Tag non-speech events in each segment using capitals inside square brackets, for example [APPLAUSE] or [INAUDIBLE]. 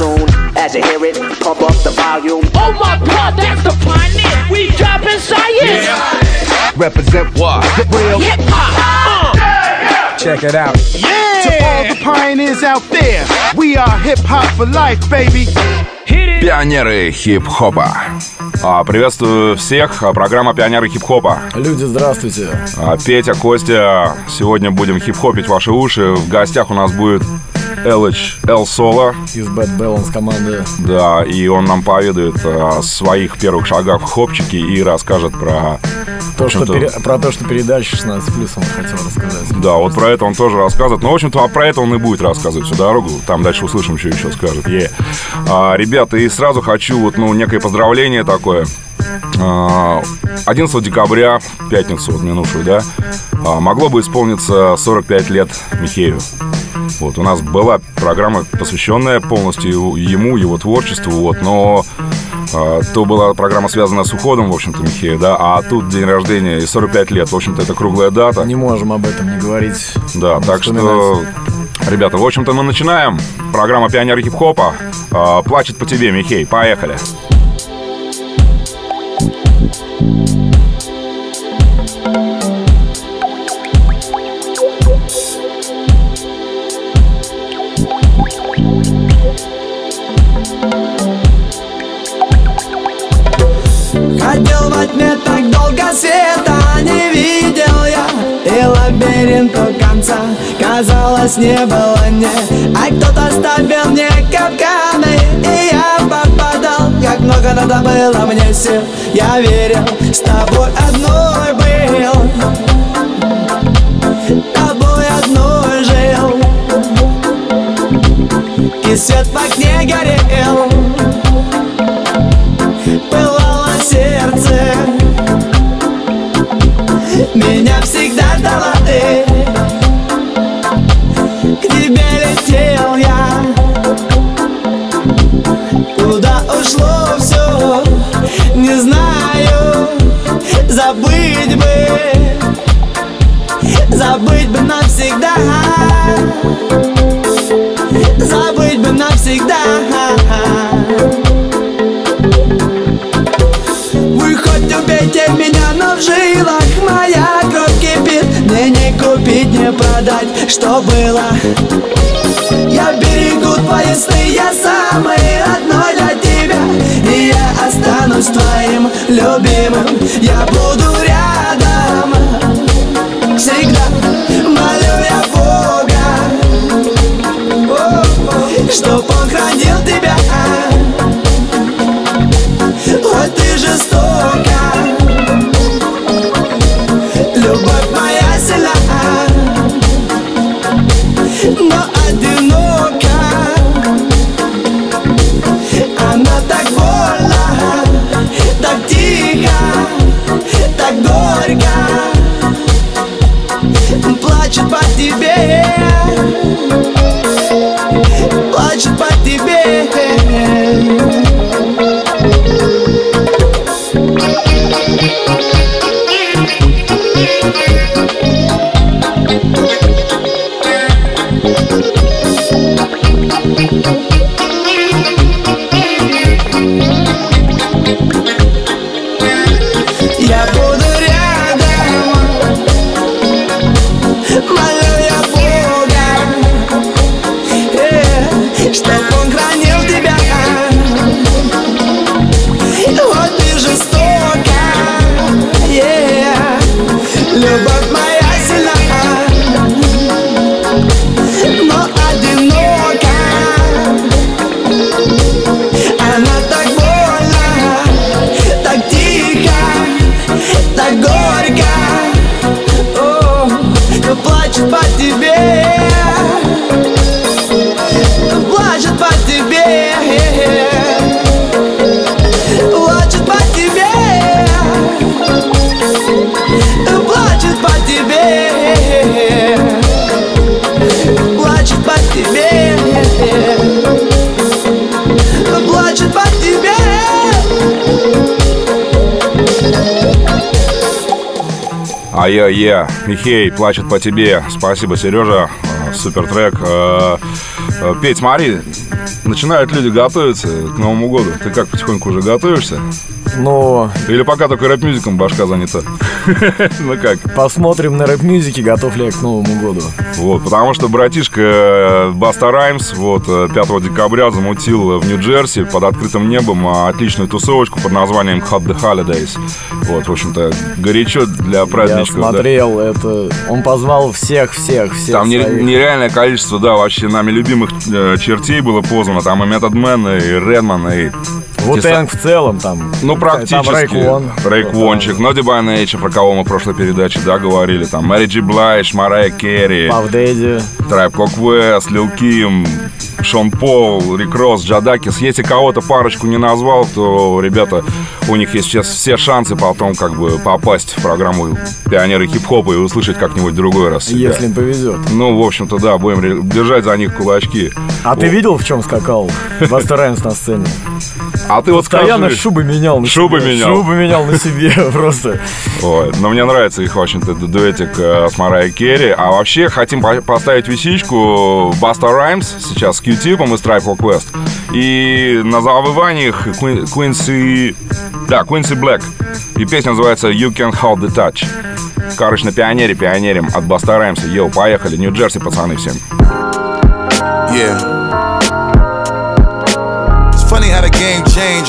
soon as you hear it. Pump up the volume. Oh my god, that's the pioneer. We dropping science. Represent what? Real. Hip hop. Uh. Check it out. To all the pioneers out there, we are hip hop for life, baby. Пионеры хип-хопа. А, Приветствую всех. А, Программа «Пионеры хип-хопа». Люди, здравствуйте. А, Петя, Костя, сегодня будем хип-хопить ваши уши. В гостях у нас будет Элыч Эл Соло. Из Bad Balance команды. Да, и он нам поведает о своих первых шагах в хопчике и расскажет про... То, что пере- Про то, что передача 16 плюсом хотел рассказать. Да, вот про это он тоже рассказывает. Ну, в общем-то, а про это он и будет рассказывать всю дорогу. Там дальше услышим, что еще скажет. Е. А, ребята, и сразу хочу вот, ну, некое поздравление такое. А, 11 декабря, в пятницу вот минувшую, да, а, могло бы исполниться 45 лет Михею. Вот, у нас была программа, посвященная полностью ему, его творчеству, вот, но а, то была программа, связанная с уходом, в общем-то, Михея, да, а тут день рождения и 45 лет, в общем-то, это круглая дата. Не можем об этом не говорить. Да, так что, ребята, в общем-то, мы начинаем. Программа «Пионер хип-хопа». А, Плачет по тебе, Михей. Поехали. Ходил И лабиринту конца, казалось, не было не. А кто-то ставил мне капканы И я попадал, как много надо было мне сил. Я верил, с тобой одной был. Тобой одной жил. И свет в окне горел навсегда. Забыть бы навсегда. Вы хоть убейте меня, но в жилах моя кровь кипит. Мне не купить, не продать, что было. Я берегу твои сны, я самый родной для тебя. И я останусь твоим любимым. Я буду рядом Михей, плачет по тебе. Спасибо, Сережа. Супер трек. Э, э, Петь, смотри, начинают люди готовиться к Новому году. Ты как, потихоньку уже готовишься? Но Или пока только рэп-мюзиком башка занята? [LAUGHS] Ну как? посмотрим на рэп-мюзике, готов ли я к Новому году. Вот, потому что братишка э, Баста Раймс вот э, 5 декабря замутил в Нью-Джерси под открытым небом а, отличную тусовочку под названием Hot the Holidays. Вот, в общем-то, горячо для Я праздничков. да. смотрел это. Он позвал всех, всех, всех. Там своих. нереальное количество, да, вообще нами любимых э, чертей было позвано. Там и Method Man, и Redman, и... Вот те са- в целом там. Ну, практически. Там Raekwon. Рейквончик, Naughty By Nature, про кого мы в прошлой передаче, да, говорили. Там Mary J. Blige, Mariah Carey, Puff Daddy. Tribe Called Quest, Lil' Kim, Sean Paul, Rick Ross, Jadakiss. Если кого-то парочку не назвал, то, ребята, у них есть сейчас все шансы потом как бы попасть в программу «Пионеры хип-хопа» и услышать как-нибудь другой раз себя. Если им повезет. Ну, в общем-то, да, будем держать за них кулачки. А ты видел, в чем скакал Баста Раймс на сцене? А ты вот Постоянно скажи... шубы менял на Шубы себе. менял. Шубы менял на себе [LAUGHS] просто. Ой, но мне нравится их очень ду- дуэтик э, с Марай Керри. А вообще хотим по- поставить висичку Баста Раймс сейчас с Q-типом из Called Quest. И на завываниях Куин- Куинси... Да, Куинси Блэк. И песня называется You Can Hold the Touch. Короче, на пионере, пионерем от Баста Раймса. Yo, поехали. Нью-Джерси, пацаны, всем. Yeah.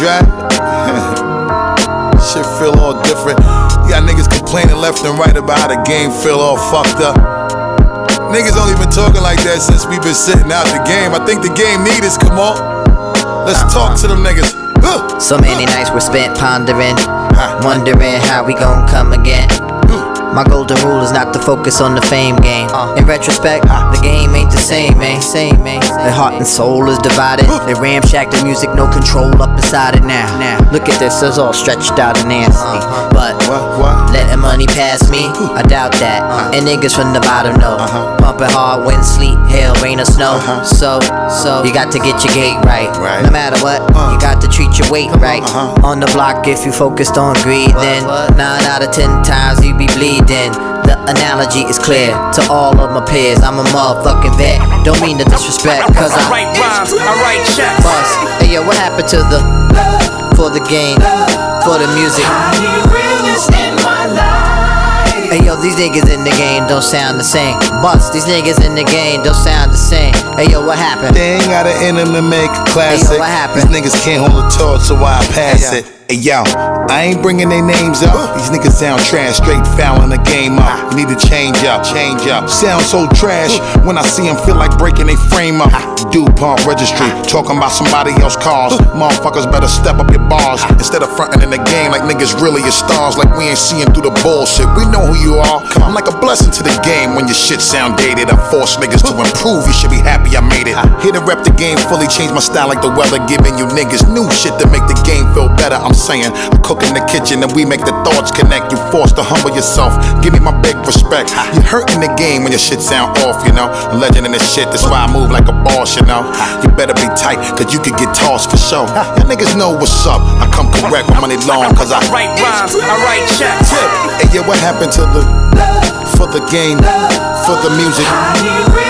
Right? [LAUGHS] Shit feel all different. You got niggas complaining left and right about how the game feel all fucked up. Niggas only been talking like that since we been sitting out the game. I think the game need us, come on. Let's talk to them niggas. So many nights were spent pondering, wondering how we gon' come again. My golden rule is not to focus on the fame game. Uh. In retrospect, uh. the game ain't the same, man. Same, man. Their heart and soul is divided. They ramshack the music, no control up inside it now. Now, look at this, it's all stretched out and nasty. Uh-huh. But What, what? letting money pass me, I doubt that. Uh-huh. And niggas from the bottom know. Uh-huh. Pumping hard, wind, sleet, hail, rain, or snow. So, so you got to get your gate right. Right. No matter what, uh. you got to treat your weight right. On the block, if you focused on greed, then nine out of ten times you be bleeding. Then the analogy is clear to all of my peers. I'm a motherfucking vet. Don't mean to disrespect, cause I write rhymes, I write checks. bust. Hey yo, what happened to the for the game, for the music? Hey yo, these niggas in the game don't sound the same. Bust, these niggas in the game don't sound the same. Hey yo, what happened? They ain't got an enemy to make a classic. Hey, yo, what happened? These niggas can't hold a torch, so why I pass it. Hey yo, I ain't bringing their names up. These niggas sound trash, straight fouling the game up. Need to change up, change up. Sound so trash when I see them feel like breaking their frame up. DuPont registry, talking about somebody else's cars. Motherfuckers better step up your bars instead of fronting in the game like niggas really are stars. Like we ain't seeing through the bullshit. We know who you are. I'm like a blessing to the game when your shit sound dated. I force niggas to improve. You should be happy I made it. Here to rep the game fully, change my style like the weather, giving you niggas new shit to make the game feel better. I'm saying I cook in the kitchen and we make the thoughts connect. You forced to humble yourself. Give me my big respect. You hurting the game when your shit sound off, you know. A legend in this shit, that's why I move like a boss, you know. You better be tight, cause you could get tossed for sure. Y'all niggas know what's up. I come correct with money long, cause I Write rhymes, I write checks. tip. Hey, yeah, what happened to the for the game, for the music?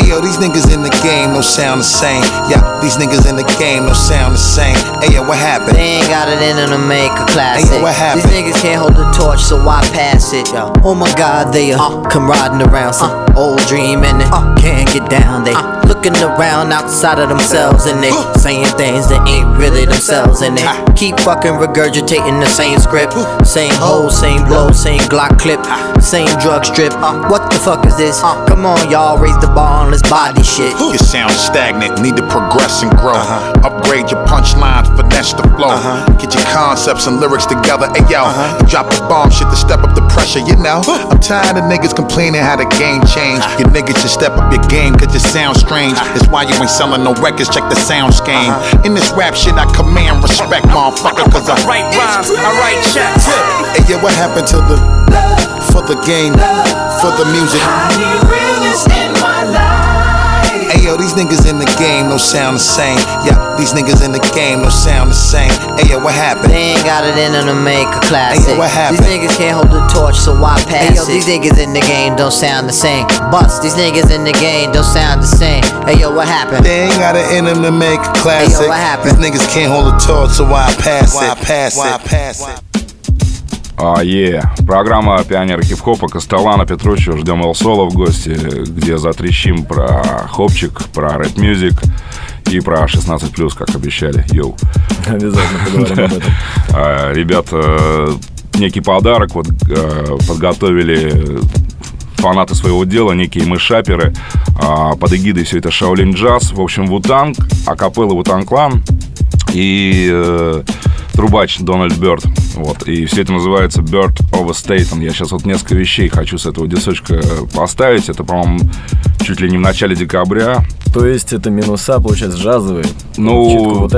Hey yo, these niggas in the game don't sound the same. Yeah, these niggas in the game don't sound the same. Hey yo, what happened? They ain't got it in them to make a classic. Hey, what happened? These niggas can't hold the torch, so why pass it? Yo. Oh my god, they uh, come riding around some old dream and they uh, can't get down. They looking around outside of themselves and they saying things that ain't really themselves. And they keep fucking regurgitating the same script. Same hole, same blow, same Glock clip, same drug strip. What the fuck is this? Come on, y'all, raise the bar on this body shit. You sound stagnant, need to progress and grow. Uh-huh. Upgrade your punchlines, finesse the flow. Uh-huh. Get your concepts and lyrics together. Hey yo, uh-huh. you drop the bomb shit to step up the pressure, you know. I'm tired of niggas complaining how the game changed. You niggas should step up your game cause you sound strange. That's why you ain't selling no records, check the sound scheme. In this rap shit, I command respect, motherfucker, cause I Write rhymes, I write checks. Hey yeah, what happened to the love for the game, for the music? Hey yo, these niggas in the game don't sound the same. Yeah, these niggas in the game don't sound the same. Hey, yo, what happened? They ain't got it in them to make a classic. Hey, yo, what happened? These niggas can't hold the torch, so why pass hey, yo, These niggas in the game don't sound the same. Bust, these niggas in the game don't sound the same. Hey yo, what happened? They ain't got it in them to make a classic. Hey, yo, what happened? These niggas can't hold the torch, so why pass it? Why pass Why it? Pass it? А, е. Программа «Пионер хип-хопа» Костелана Петручева. Ждем Эл Соло в гости, где затрещим про хопчик, про рэп-мюзик и про 16+, как обещали. Йоу. Обязательно поговорим об этом. [LAUGHS] А, Ребята, некий подарок вот э, подготовили фанаты своего дела, некие мышаперы. А, Под эгидой все это Шаолин Джаз. В общем, Вутанг, акапелла Вутанг Клан и э, трубач Дональд Бёрд. Вот. И все это называется Bird State. Я сейчас вот несколько вещей хочу с этого дисочка поставить. Это, по-моему, чуть ли не в начале декабря. То есть это минуса, получается, джазовые. Ну.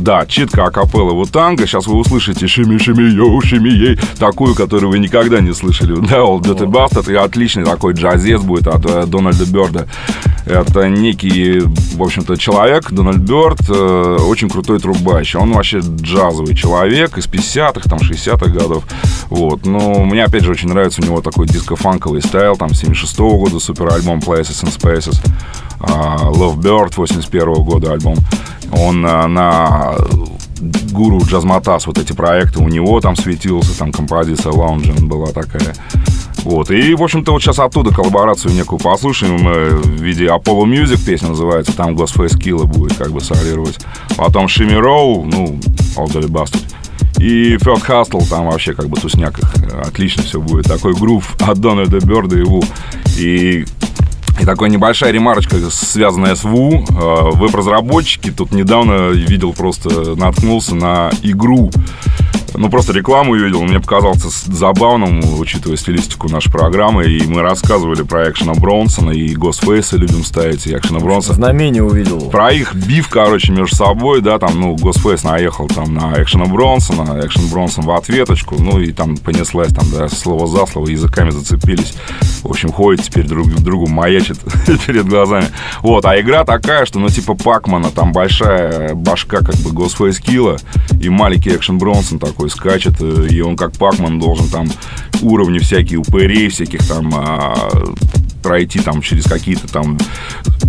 Да, читка акапелла Вутанга. Сейчас вы услышите шими шими йоу шими ей такую, которую вы никогда не слышали. Да, Old Dirty Bastard. И отличный такой джазец будет от э, Дональда Бёрда. Это некий, в общем-то, человек, Дональд Бёрд, э, очень крутой трубач. Он вообще джазовый человек из 50-х, там, 60-х годов. Вот. Но мне, опять же, очень нравится у него такой диско-фанковый стайл, там, 76-го года супер альбом Places and Spaces. А, Love Bird 81 года альбом. Он а, на гуру Джазматас, вот эти проекты у него там светился, там композиция Lounging была такая. Вот. И, в общем-то, вот сейчас оттуда коллаборацию некую послушаем мы в виде Apollo Music, песня называется, там Ghostface Killa будет как бы солировать. Потом Шими Роу, ну, All Bastard. И Фёд Хастл, там вообще как бы тусняк их. Отлично все будет. Такой грув от Дональда Бёрда и Ву. И и такая небольшая ремарочка, связанная с ВУ. Э, Веб-разработчики тут недавно видел, просто наткнулся на игру. Ну, просто рекламу увидел, мне показался забавным, учитывая стилистику нашей программы. И мы рассказывали про Экшена Бронсона и Госфейса любим ставить, и Экшена Бронсона. Знамение увидел. Про их биф, короче, между собой, да, там, ну, Госфейс наехал там на Экшена Бронсона, Экшен Бронсон в ответочку, ну, и там понеслась там, да, слово за слово, языками зацепились. В общем, ходит теперь друг другу, маячит [LAUGHS] перед глазами. Вот, а игра такая, что, ну, типа Пакмана, там большая башка, как бы, Госфейс Килла, и маленький Экшен Бронсон такой скачет, э, и он, как Пакман, должен там уровни всякие упырей, всяких там а, пройти там через какие-то там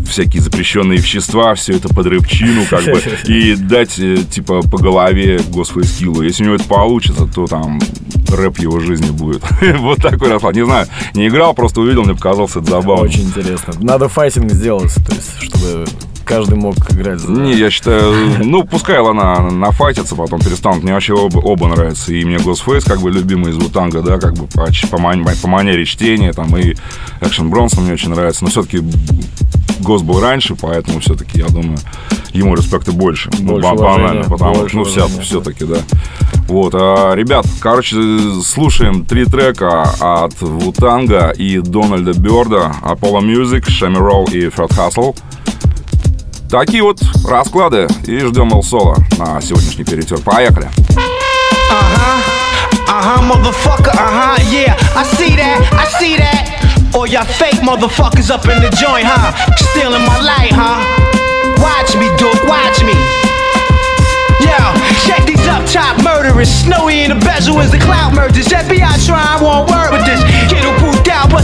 всякие запрещенные вещества, все это под рыбчину, как бы, [LAUGHS] и дать, э, типа, по голове Госфейс Киллу. Если у него это получится, то там рэп его жизни будет. [LAUGHS] вот такой расклад. Не знаю, не играл, просто увидел, мне показалось это забавно. Очень интересно. Надо файтинг сделать, то есть, чтобы каждый мог играть за... Не, я считаю, ну, пускай она нафайтится, потом перестанут. Мне вообще оба, оба нравятся. И мне Госфейс, как бы, любимый из Вутанга, да, как бы по, по, ман- по манере чтения, там, и Экшен Бронсон мне очень нравится. Но все-таки Гос был раньше, поэтому все-таки, я думаю, ему респекта больше. Ну, Больше ба- банально, потому что, ну, уважения. все-таки, да. Вот, а, ребят, короче, слушаем три трека от Вутанга и Дональда Бёрда, Apollo Music, Шами Ролл и Фред Хасл. Такие вот расклады. И ждем Эл Соло на сегодняшний перетер. Поехали. Uh huh, motherfucker, uh huh, yeah. I see that, I see that. All y'all fake motherfuckers up in the joint, huh? Stealing my light, huh? Watch me, Duke, watch me. Yo, check these up top murderers. Snowy in the bezel is the cloud mergers. FBI trying one word with this. Get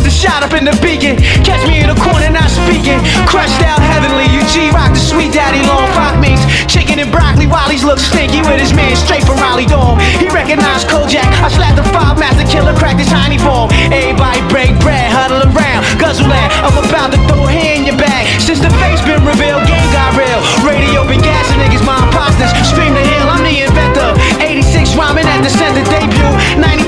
the shot up in the beacon. Catch me in the corner, not speaking. Crushed out heavenly. You G rock the sweet daddy long fuck means. Chicken and broccoli while he's look stinky with his man straight from Raleigh Dome. He recognized Kojak. I slapped the five master killer, cracked his tiny form. Everybody break bread, huddle around. Guzzle that. I'm about to throw a hand in your. Since the face been revealed, game got real. Radio been gassing niggas, my imposters. Scream the hill, I'm the inventor. 86 rhyming at the center debut. 93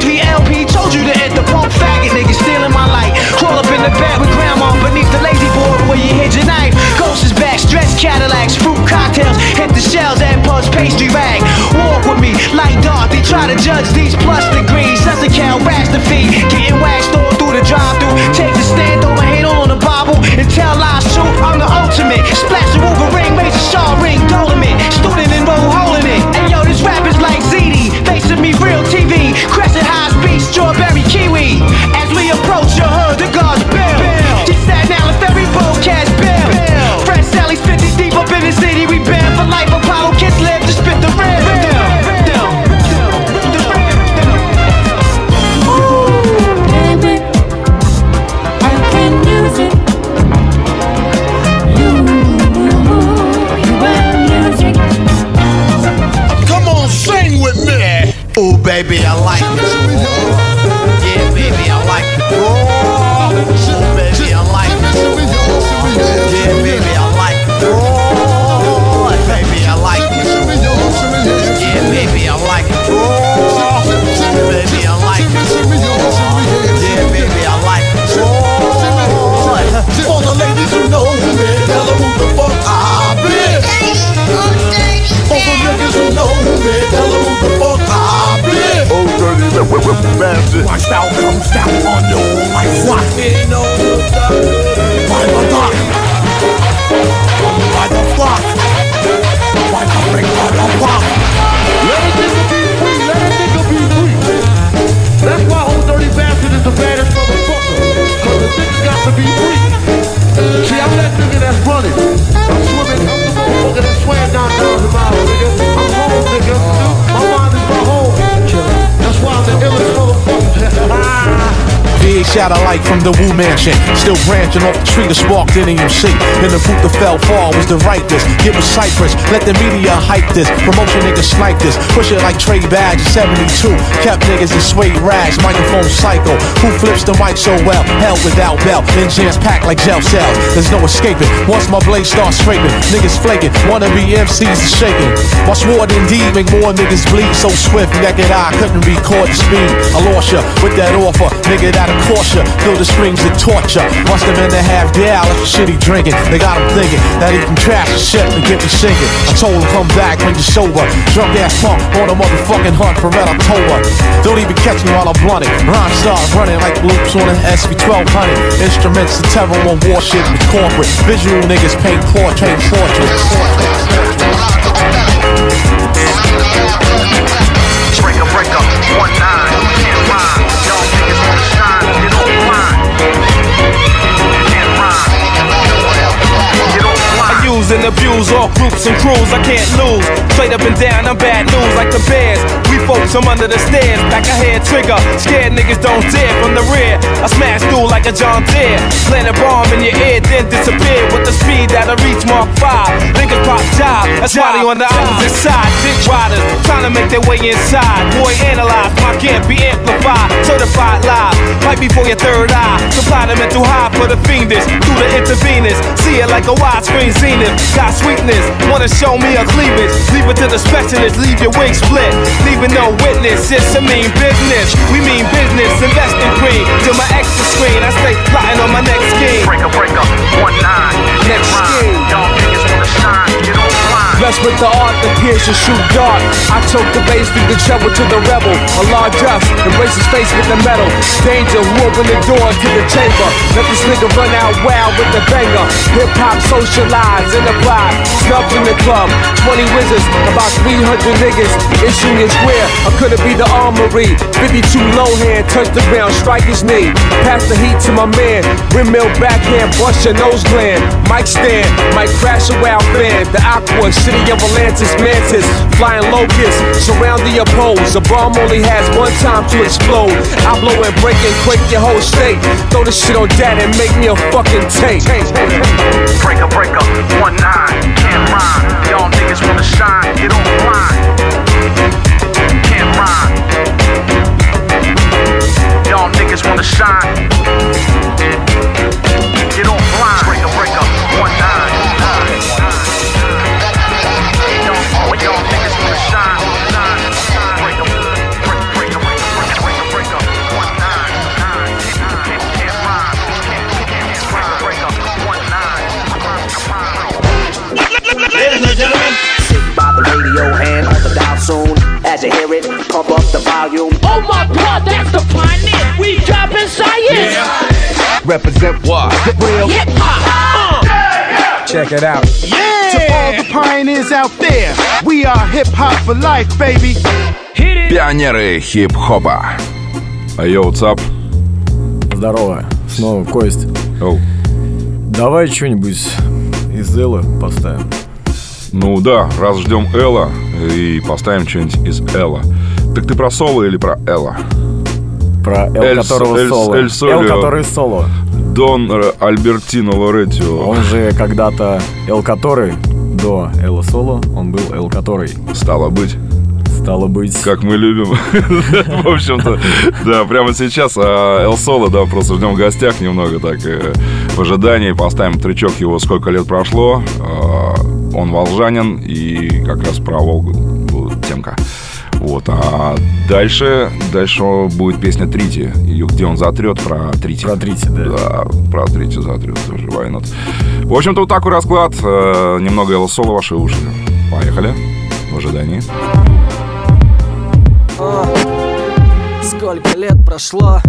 night, niggas stealing my light. Crawl up in the bed with grandma beneath the lazy board where you hid your knife. Ghost is back, stress Cadillacs, fruit cocktails, hit the shells and punch pastry bag. Walk with me, like dark, they try to judge these plus degrees. That's a count, rash the feet, getting waxed all through the drive through. Take the stand, throw my handle on the Bible, and tell lies shoot. I'm the ultimate. Splash the Wolverine, major Shaw ring, Dolomit, student enroll. Baby, I like light from the Wu Mansion. Still branching off the tree to spark the NEMC. In the fruit that fell far was write this. Give us Cypress, let the media hype this. Promotion niggas snipe this. Push it like Trey Badge 72. Kept niggas in suede rags, microphone psycho. Who flips the mic so well? Hell without bell. Engines packed like gel cells. There's no escaping. Once my blade starts scraping, niggas flaking. Wanna be MCs is shaking. My sword indeed make more niggas bleed so swift. Naked eye couldn't record the speed. I lost ya with that offer. Nigga that'll cost ya. Feel the strings and torture. Must have been a half gal if shit he drinking. They got him thinking that he can trash the shit and get me singing. I told him come back when you're sober. Drunk ass punk on a motherfucking hunt for Red October. Don't even catch me while I'm blunted. Rhyme start running like loops on an SB 1200. Instruments of terror on war shit with corporate. Visual niggas paint portrait portraits. Breaker, breaker, one nine, can't rhyme. Use and abuse all groups and crews, I can't lose. Straight up and down, I'm bad news like the Bears. We folks, I'm under the stairs, back ahead, trigger. Scared niggas don't dare from the rear. I smash through like a John Deere. Plant a bomb in your ear, then disappear with the speed that'll reach Mark 5. Niggas pop job, that's why they on the opposite side. Dick riders, trying to make their way inside. Boy, analyze, my can't be amplified. Certified live, right before your third eye. Supply the mental high for the fiendish, through the intravenous. See it like a widescreen zenith. Got sweetness, wanna show me a cleavage. Leave it to the specialist, leave your wings split. Leaving no witness, it's a mean business. We mean business, invest in green. Till my exit screen, I stay plotting on my next scheme. Breaker, breaker, one nine, Next scheme. Y'all niggas wanna shine, get on. Blessed with the art that pierce and shoot dark. I choke the bass through the treble to the rebel. A large dust, embrace his face with the metal. Danger, who open the door to the chamber. Let this nigga run out wild with the banger. Hip hop socialize and apply. Snubs in the club, 20 wizards, about 300 niggas. It's Union Square, or could it be the armory? 52 low hand, touch the ground, strike his knee. Pass the heat to my man. Windmill backhand, bust your nose gland. Mike stand, might crash a wild fan. The Aqua, city of Atlantis, mantis. Flying locusts, surround the oppose. A bomb only has one time to explode. I blow and break and quake your whole state. Throw the shit on that and make me a fucking tape. Breaker, breaker, one nine, can't rhyme. Y'all niggas wanna shine, get on line. Can't rhyme. Y'all niggas wanna shine. As you hear it, pump up the volume. Oh my god, that's the pioneer. We dropping science. Represent what? Real Hip hop. Check it out. To all the pioneers out there, we are hip hop for life, baby. Пионеры хип-хопа. А йоу, цап. Здорово. Снова Кость. Оу. Давай что-нибудь из Эллы поставим. Ну да, раз ждем Элла, и поставим что-нибудь из Элла. Так ты про соло или про Элла? Про Эл, Эль- которого Эль- соло. Эль Эл, Солио. который соло. Дон Альбертино Лоретио. Он же когда-то Эл который до Элла соло, он был Эл который. Стало быть. Стало быть. Как мы любим. [LAUGHS] В общем-то, да, прямо сейчас а, Эл Соло, да, просто ждем в гостях немного так э, в ожидании. Поставим тречок его «Сколько лет прошло». Он волжанин и как раз про Волгу будет темка. Вот, а дальше, дальше будет песня Трити, ее где он затрет про Трити. Про Трити, да. Да, про Трити затрет тоже, why not. В общем-то, вот такой расклад. Э, Немного Эл Соло ваши уши. Поехали. В ожидании. О, Сколько лет прошло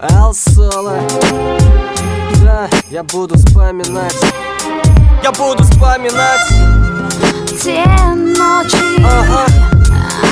Эл Соло Да, я буду вспоминать Я буду вспоминать. Те ночи,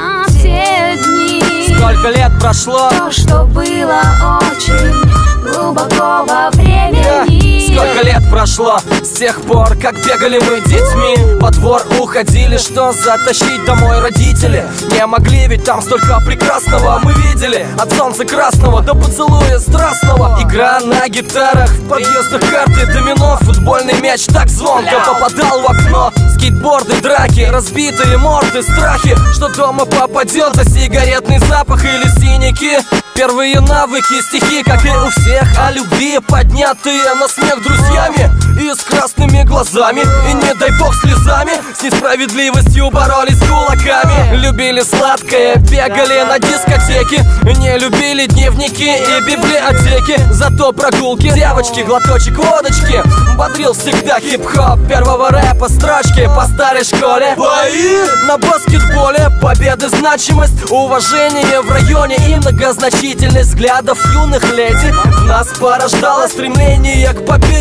а, те дни. Сколько лет прошло. То, что было очень глубоко во времени Сколько лет прошло с тех пор, как бегали мы детьми? Во двор уходили, что затащить домой родители? Не могли, ведь там столько прекрасного мы видели. От солнца красного до поцелуя страстного. Игра на гитарах, в подъездах карты, домино. Футбольный мяч так звонко попадал в окно. Скейтборды, драки, разбитые морды, страхи. Что дома попадет за сигаретный запах или синяки? Первые навыки, стихи, как и у всех О любви поднятые на смех друзьями И с красными глазами. И не дай бог слезами С несправедливостью боролись кулаками. Любили сладкое, бегали на дискотеки. Не любили дневники и библиотеки. Зато прогулки, девочки, глоточек водочки. Бодрил всегда хип-хоп Первого рэпа строчки по старой школе. Бои на баскетболе Победы, значимость, уважение в районе И многозначительность взглядов юных леди. В нас порождало стремление к победе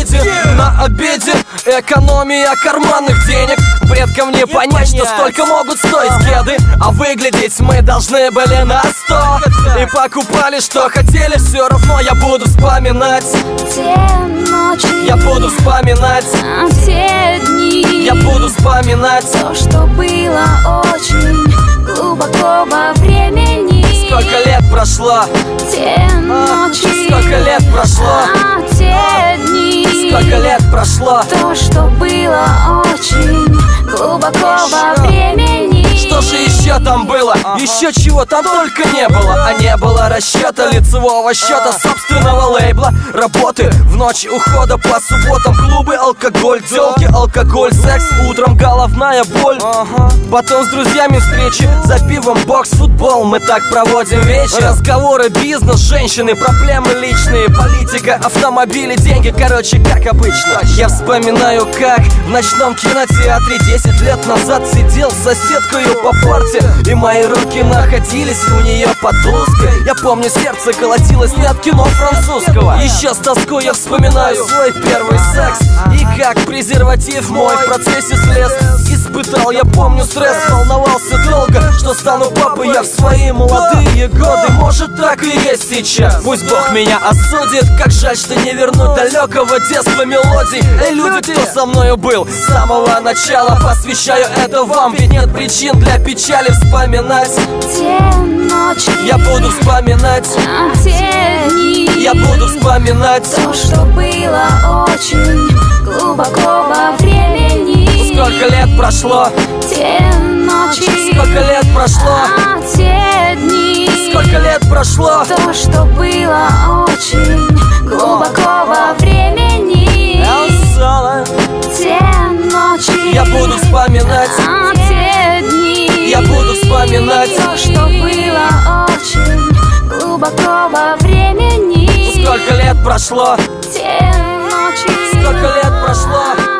На обеде. Экономия карманных денег. Предкам не понять, что столько могут стоить кеды. А выглядеть мы должны были на сто. И покупали, что хотели, все равно я буду вспоминать. Те ночи, Я буду вспоминать. А, те дни. Я буду вспоминать. То, что было очень глубоко во времени Сколько лет прошло Те ночи, Сколько лет прошло а, те дни. Сколько лет прошло То, что было очень глубоко во времени Что же еще там было? Еще чего там только не было. А не было расчета лицевого счета собственного лейбла. Работы в ночь ухода по субботам. Клубы, алкоголь, телки, алкоголь, секс Утром головная боль. Потом с друзьями встречи За пивом, бокс, футбол. Мы так проводим вечер. Разговоры, бизнес, женщины, проблемы личные Политика, автомобили, деньги. Короче, как обычно. Я вспоминаю, как в ночном кинотеатре 10 лет назад сидел с соседкою по парте И мои руки находились у нее под блузкой Я помню, сердце колотилось не от кино французского. Еще с тоской я вспоминаю свой первый секс И как презерватив мой в процессе слез. Испытал, я помню, стресс, волновался долго Что стану папой я в свои молодые годы. Может так и есть сейчас. Пусть Бог меня осудит Как жаль, что не вернуть далекого детства мелодий. Эй, люди, кто со мною был? С самого начала Посвящаю это вам, ведь нет причин для печали вспоминать. Те ночи, Я буду вспоминать. а, те дни. Я буду вспоминать. То, что было очень глубоко во времени. Сколько лет прошло? Те ночи, Сколько лет прошло? а, те дни. Сколько лет прошло? То, что было очень глубоко во времени. Те ночи. Я буду вспоминать вспоминать. То, что было очень глубоко во времени. Сколько лет прошло? Те ночи. Сколько лет прошло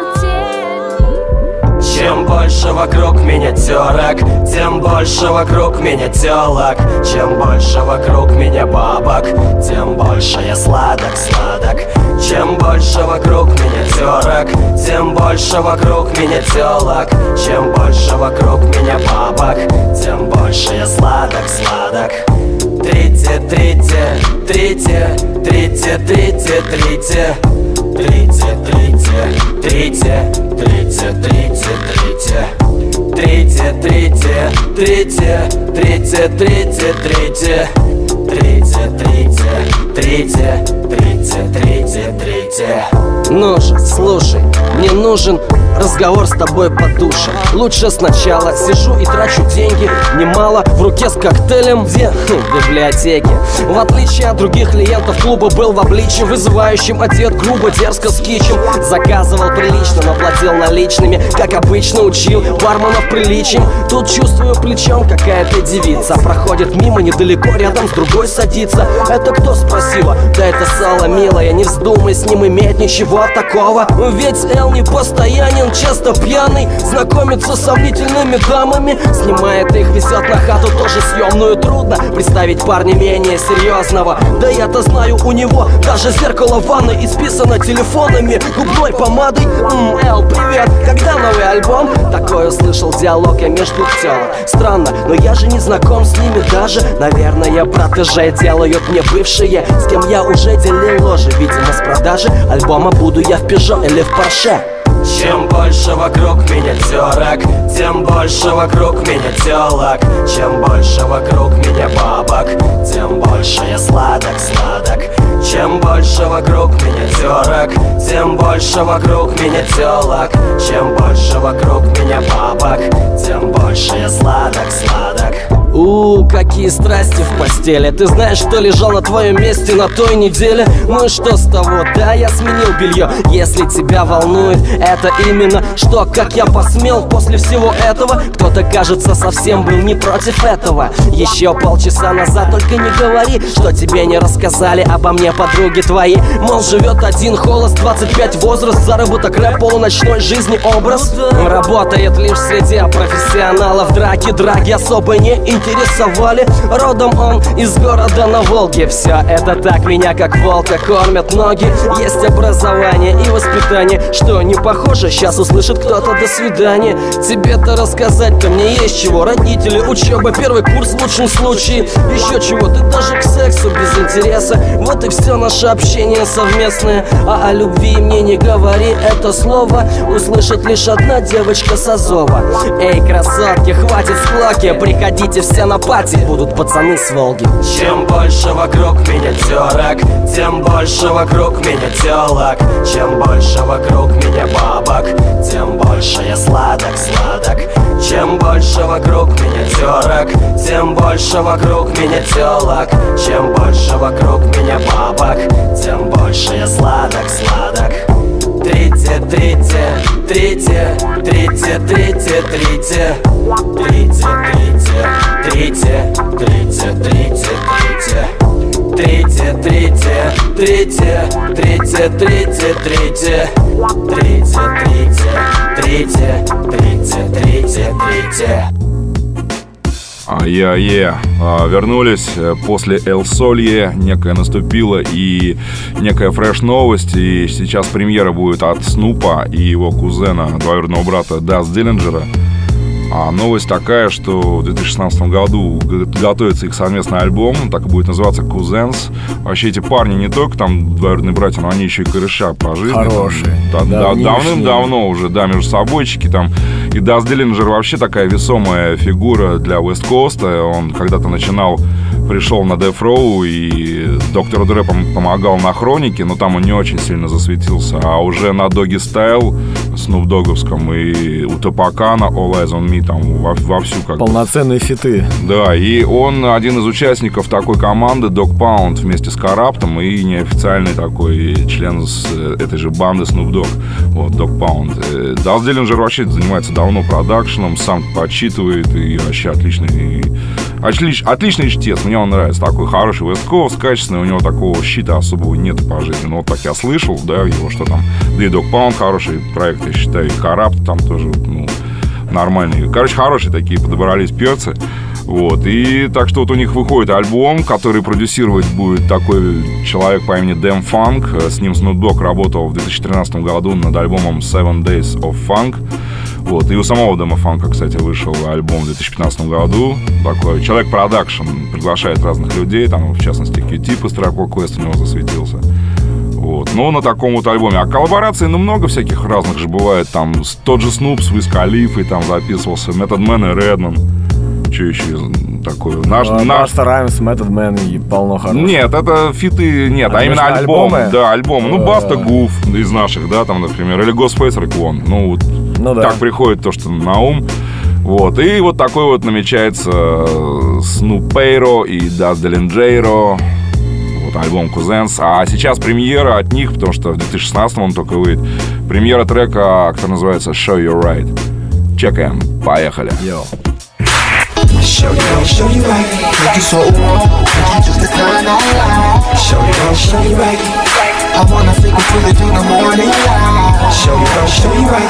Чем больше вокруг меня терок Тем больше вокруг меня телок Чем больше вокруг меня бабок Тем больше я сладок, сладок. Чем больше вокруг меня терок Тем больше вокруг меня телок Чем больше вокруг меня бабок Тем больше я сладок, сладок. Третье, третье, третье, третье, третье, третье Третье, третье, третье, третье, третье, третье, третье, третье Третье, третье, третье, третье, третье, Ну же, слушай, мне нужен разговор с тобой по душе Лучше сначала сижу и трачу деньги Немало в руке с коктейлем Где? Хм, В библиотеке В отличие от других клиентов клуба был в обличии Вызывающим одет грубо, дерзко с кичем Заказывал прилично, но платил наличными Как обычно учил барменов приличием Тут чувствую плечом какая-то девица Проходит мимо недалеко, рядом с другой садится Это кто спросила? Да это Сала милая, не вздумай с ним иметь ничего такого. Ведь Эл не постоянен, часто пьяный Знакомится с сомнительными дамами Снимает их, везет на хату, тоже съемную. Трудно представить парня менее серьезного. Да я-то знаю, у него даже зеркало в ванной Исписано телефонами, губной помадой. М, Эл, привет, когда новый альбом? Такой услышал диалог я между телок Странно, но я же не знаком с ними даже. Наверное, протеже делают мне бывшие С кем я уже делил ложи Видимо, с продажи альбома буду я в Пежо или в Порше? Чем больше вокруг меня терок, тем больше вокруг меня телок Чем больше вокруг меня бабок, тем больше я сладок, сладок. Чем больше вокруг меня терок, тем больше вокруг меня телок Чем больше вокруг меня бабок, тем больше я сладок, сладок у, какие страсти в постели. Ты знаешь, что лежал на твоем месте на той неделе? Ну и что с того? Да, я сменил белье. Если тебя волнует это именно Что, как я посмел после всего этого Кто-то, кажется, совсем был не против этого. Еще полчаса назад только не говори Что тебе не рассказали обо мне подруги твои. Мол, живет один холост, 25 возраст Заработок рэп, полуночной жизни образ. Работает лишь в среде профессионалов. Драки, драги особо не интересовали. Родом он из города на Волге. Все это так меня как волка кормят ноги. Есть образование и воспитание Что не похоже, сейчас услышит кто-то до свидания Тебе-то рассказать-то мне есть чего. Родители, учеба, первый курс в лучшем случае. Еще чего, ты даже к сексу без интереса. Вот и все наше общение совместное. А о любви мне не говори это слово. Услышит лишь одна девочка с Азова. Эй, красотки, хватит склоки Приходите все на пати, будут пацаны с Волги. Чем больше вокруг меня терок Тем больше вокруг меня телок Чем больше вокруг меня бабок Тем больше я сладок, сладок. Чем больше вокруг меня терок Тем больше вокруг меня телок Чем больше вокруг меня бабок Тем больше я сладок, сладок. Третье, третье, третье, третье, третье Третье, третье, третье, третье, третье, третье, третье, третье Третье, третье, третье, третье, третье, третье Ая-е, а, вернулись. Э, после Эл Солье, некая наступила и некая фреш-новость, и сейчас премьера будет от Снупа и его кузена, двоюродного брата Дас Диллинджера. А новость такая, что в 2016 году готовится их совместный альбом, так и будет называться «Кузенс». Вообще эти парни не только там двоюродные братья, но они еще и кореша по жизни. Там, Хорошие. да- да- давным-давно уже, да, между собойчики там. И Дас Диллинджер вообще такая весомая фигура для West Coast. Он когда-то начинал, пришел на Death Row и доктору Дре пом- помогал на хронике, но там он не очень сильно засветился. А уже на Доги Стайл, Снуп Договском и у Топакана All Eyes on Me там во- вовсю как Полноценные фиты. да, и он один из участников такой команды Dog Pound вместе с Караптом и неофициальный такой член с э, этой же банды Snoop Dogg, вот, Dog Pound. Далс Диллинджер вообще занимается давно продакшеном, сам подсчитывает и вообще отличный, отлич, отличный чтец, мне он нравится, такой хороший Coast, качественный, у него такого щита особого нет по жизни, но вот так я слышал, да, его, что там, и Dog Pound хороший проект, я считаю, и Карапт там тоже, ну, нормальные. Короче, хорошие такие подобрались перцы. Вот. И так что вот у них выходит альбом, который продюсировать будет такой человек по имени Дэм Фанк. С ним Snoop Dogg работал в 2013 году над альбомом Seven Days of Funk. Вот. И у самого Дэма Фанка, кстати, вышел альбом в 2015 году. Такой человек продакшн приглашает разных людей, там, в частности, Q-Tip из Tribe Called Quest у него засветился. Вот. Но на таком вот альбоме. А коллабораций, ну, много всяких разных же бывает. Там тот же Снуп с Khalifa, там записывался Method Man и Redman. Что еще? такой. Наш, А, наш... Busta Раймс, Method Man и полно хороших. Нет, это фиты, нет, А а, именно альбом. альбомы? Да, альбом. Ну, Э. Баста Гуф из наших, да, там, например, или Ghostface Raekwon. Ну, вот Ну да. так приходит то, что на ум. Вот, и вот такой вот намечается Snoop Payro и Daz Delinjero. Вот альбом Кузенс. А сейчас премьера от них, потому что в 2016 он только выйдет. Премьера трека, который называется Show You Right. Чекаем. Поехали. Йоу. Show you, show you right. Think you so wrong, but you just the kind I like. Show you, show you right. I wanna it till you do the morning light. Show you, show you right.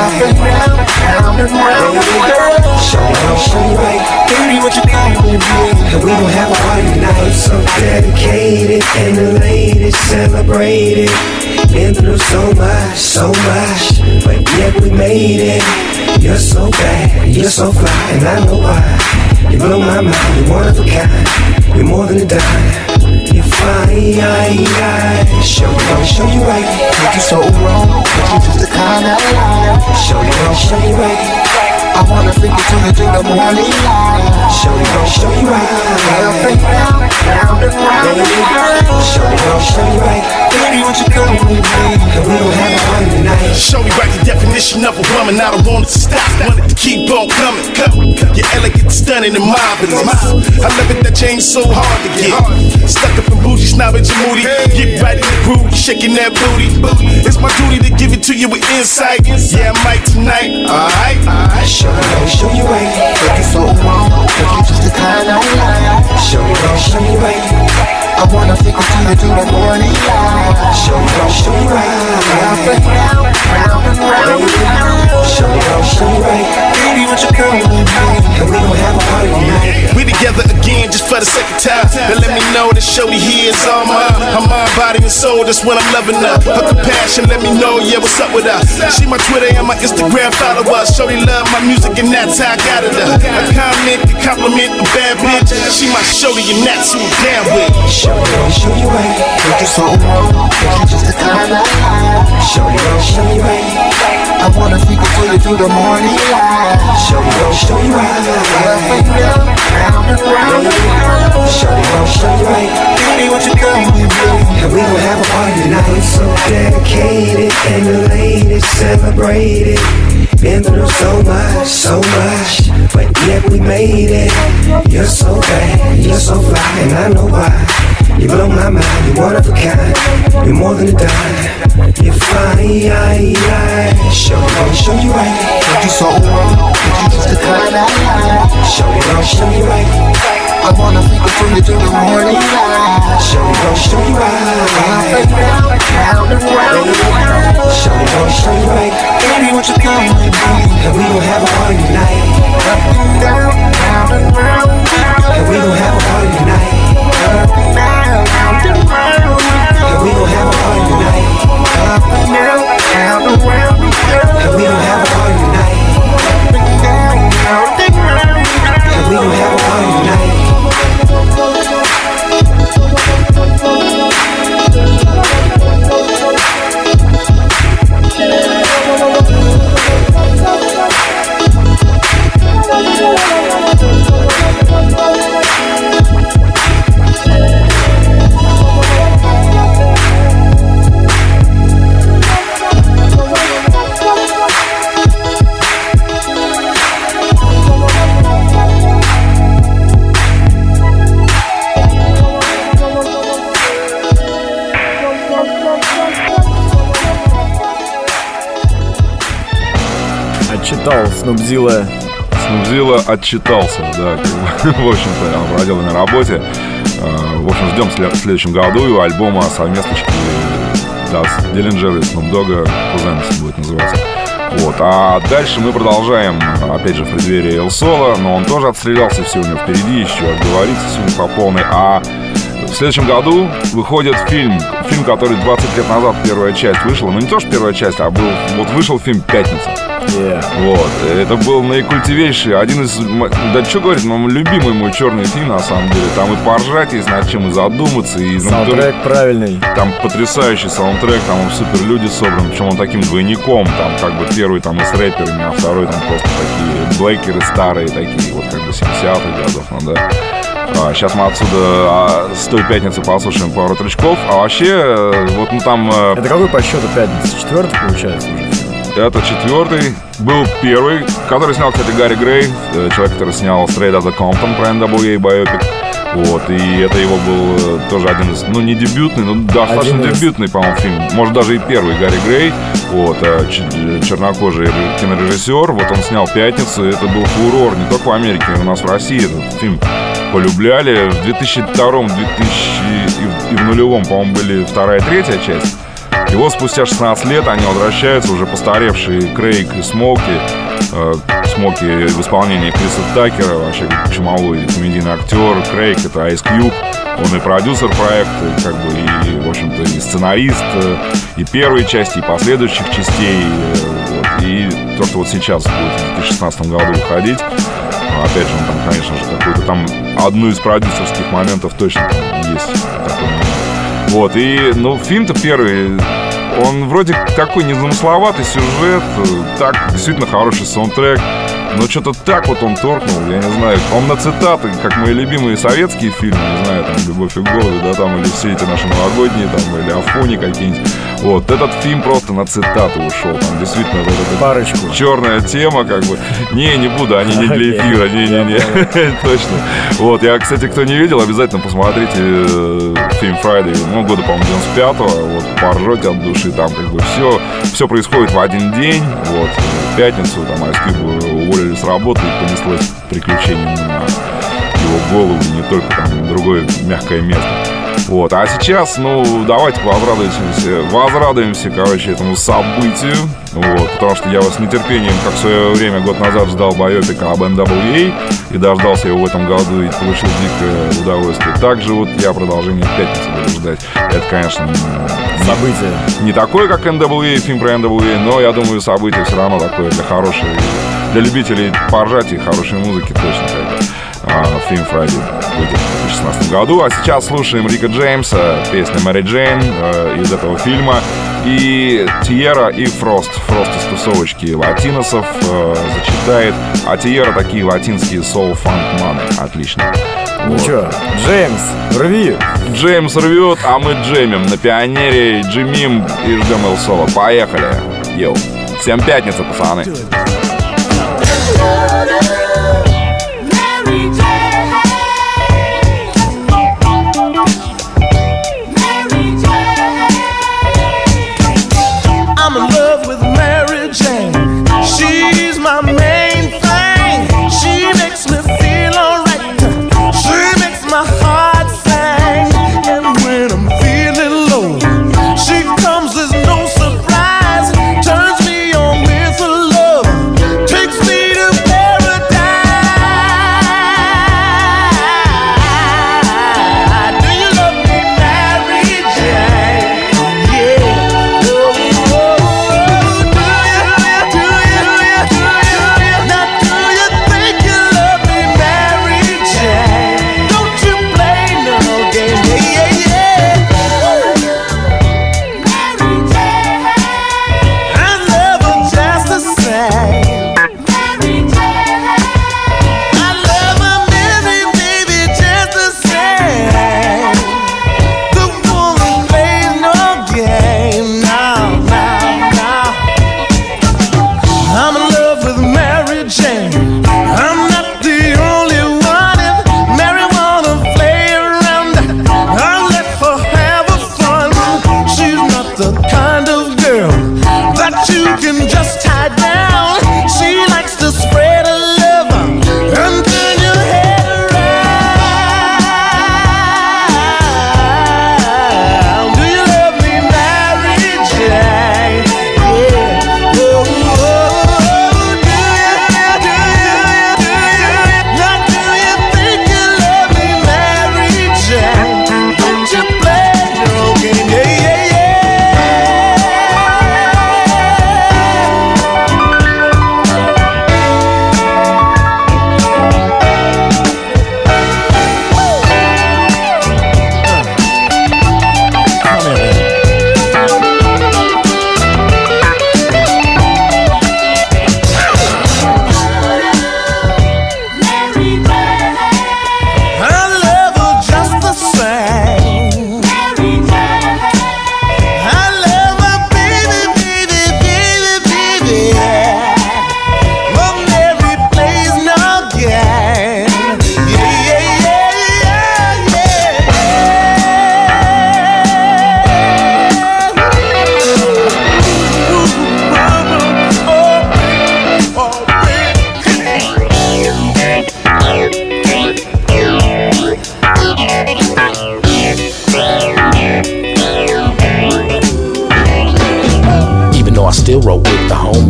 Up and round, round and round, baby girl. Show you, show you right. Baby, what you think we be? And we gon' have a party tonight. So dedicated and elated, celebrated. Been through so much, so much, but yet we made it. You're so bad, you're so fly, and I know why. You blow my mind, you're one of a kind. You're more than a dime. You're fine, show you, gon' show you right. Think you so wrong, but you just the kind I like. Show you, gon' show you right. I wanna freak you till you do the morning light. Show you, gon' show you right. Round, baby. Show you, gon' show you right. Baby, what you doing with me? We gon' have party tonight. Show me right the definition of a woman. I don't want it to stop. Want it to keep on coming. coming. You're elegant, stunning, and marvelous. I love it that change so hard to get. Stuck up in bougie, snobbage and moody. Get right in the groove, shaking that booty. It's my duty to give it to you with insight. Yeah, I might tonight. Alright, alright. Show gon' show you right. Think you so wrong, but you just the kind I like. Show gon' show you right. I wanna freak you till you do the morning light. Show gon' show right. Round and round, round and round. Show gon' show right. Baby, what you doing with me? And we gon' have a party. We together again just for the second time. Now let me know that Shorty here is all mine. Her mind, body, and soul, that's when I'm loving her. Her compassion, let me know, yeah, what's up with her. She my Twitter and my Instagram follower. Shorty love my music and that's how I got it up. A comment, a compliment, a bad bitch. She my Shorty and that's who I'm down with. Show you, gon' show you right. Think you so wrong, but you just the kind like. Show you, gon' show you right. I wanna freak till you do the morning light. Show you, gon' show you right. Show you, gon' show you right. Baby, what you with me? And we gon' have a party tonight. So dedicated and elated, celebrated. Been through so much, so much, but yet we made it. You're so bad, you're so fly, and I know why. You blow my mind, you're one of a kind. You're more than a dime. You're fine, show gon' show you right. Think you so but you just I like. Show you, gon' show you right. I wanna freak you till you do the morning light. Show you, gon' show you right. Round, and round. Show you, gon' show you right. Baby, what you doing with me? And we gon' have a party tonight. Up and down, round and round, and we gon' have a party tonight. Up and down, we gon' have a party tonight. Отчитал Снупзила. Снупзила отчитался, да. [LAUGHS] В общем-то, он проделанной работе. Э, В общем, ждем в след- в следующем году его альбома совместочки да, с Диллинджера и Snoop Dogg будет называться. Вот. А дальше мы продолжаем, опять же, в преддверии Эл Соло, но он тоже отстрелялся, него впереди, еще отговорится сегодня по полной. А в следующем году выходит фильм, фильм, который 20 лет назад первая часть вышла. Ну не то, что первая часть, а был, вот вышел фильм «Пятница». Вот. Это был наикультивейший, один из... Да что говорить, ну, любимый мой черный фильм, на самом деле. Там и поржать есть над чем, и задуматься. И, ну, Саундтрек то- правильный. Там потрясающий саундтрек, там супер люди собраны, причем он таким двойником, там как бы первый там и с рэперами, а второй там просто такие блейкеры старые такие, вот как бы 70-х годов, ну да. сейчас мы отсюда а, с той пятницы послушаем пару тречков, а вообще, э, вот ну там... э, Это какой по счету пятница? Четвертый получается уже? Это четвертый. Был первый, который снял, кстати, Гарри Грей, э, человек, который снял Straight Outta Compton про NWA Biopic. Вот, и это его был э, тоже один из, ну, не дебютный, но достаточно Один из- дебютный, по-моему, фильм. Может, даже и первый Гарри Грей, вот, ч- чернокожий ре- кинорежиссер. Вот он снял «Пятницу», это был фурор не только в Америке, у нас в России этот фильм полюбляли. В 2002 2000 и в- и в нулевом, по-моему, были вторая и третья часть. И вот спустя 16 лет они возвращаются, уже постаревшие Крейг и Смоки. Э, Смоки в исполнении Криса Такера, вообще чумовой комедийный актер. Крейг — это Ice Cube. Он и продюсер проекта, и как бы и, в общем-то, и сценарист э, и первой части, и последующих частей. э, вот. И то, что вот сейчас будет в 2016 году выходить, ну, опять же, он там, конечно же, какой-то там одну из продюсерских моментов точно есть такой. Вот, и, ну, фильм-то первый, он вроде такой незамысловатый сюжет, так, действительно хороший саундтрек, но что-то так вот он торкнул, я не знаю, он на цитаты, как мои любимые советские фильмы, не знаю, там, «Любовь и голуби», да, там, или все эти наши новогодние, там, или «Афони» какие-нибудь. Вот, этот фильм просто на цитаты ушел, там, действительно, вот эта Парочку. черная тема, как бы. Не, не буду, они не для эфира, не-не-не, [LAUGHS] точно. Вот, я, кстати, кто не видел, обязательно посмотрите э, фильм «Фрайдей», ну, года, по-моему, 95-го, вот, поржете от души, там, как бы, все, все происходит в один день, вот, в пятницу, там, Ice Cube уволили с работы и понеслось приключение на его голову, не только там другое мягкое место. Вот, а сейчас, ну, давайте возрадуемся, возрадуемся, короче, этому событию, вот, потому что я вас с нетерпением, как в свое время, год назад, ждал байопика об NWA, и дождался его в этом году и получил дикое удовольствие. Также вот я продолжение в пятницу буду ждать. Это, конечно, не- Событие. не такое, как NWA, фильм про NWA, но я думаю, событие все равно такое для хорошей, для любителей поржать и хорошей музыки точно как а, фильм в 2016 году. А сейчас слушаем Рика Джеймса, песня Мэри Джейн э, из этого фильма. И Tierra и Frost. Frost из тусовочки латиносов э, зачитает. А Tierra такие латинские соул-фанк маны. Отлично. Ну Вот. чё, Джеймс, рви. Джеймс рвет, а мы джемим на пионере, джимим и ждем Эл Соло. Поехали. Йоу. Всем пятница, пацаны. I'm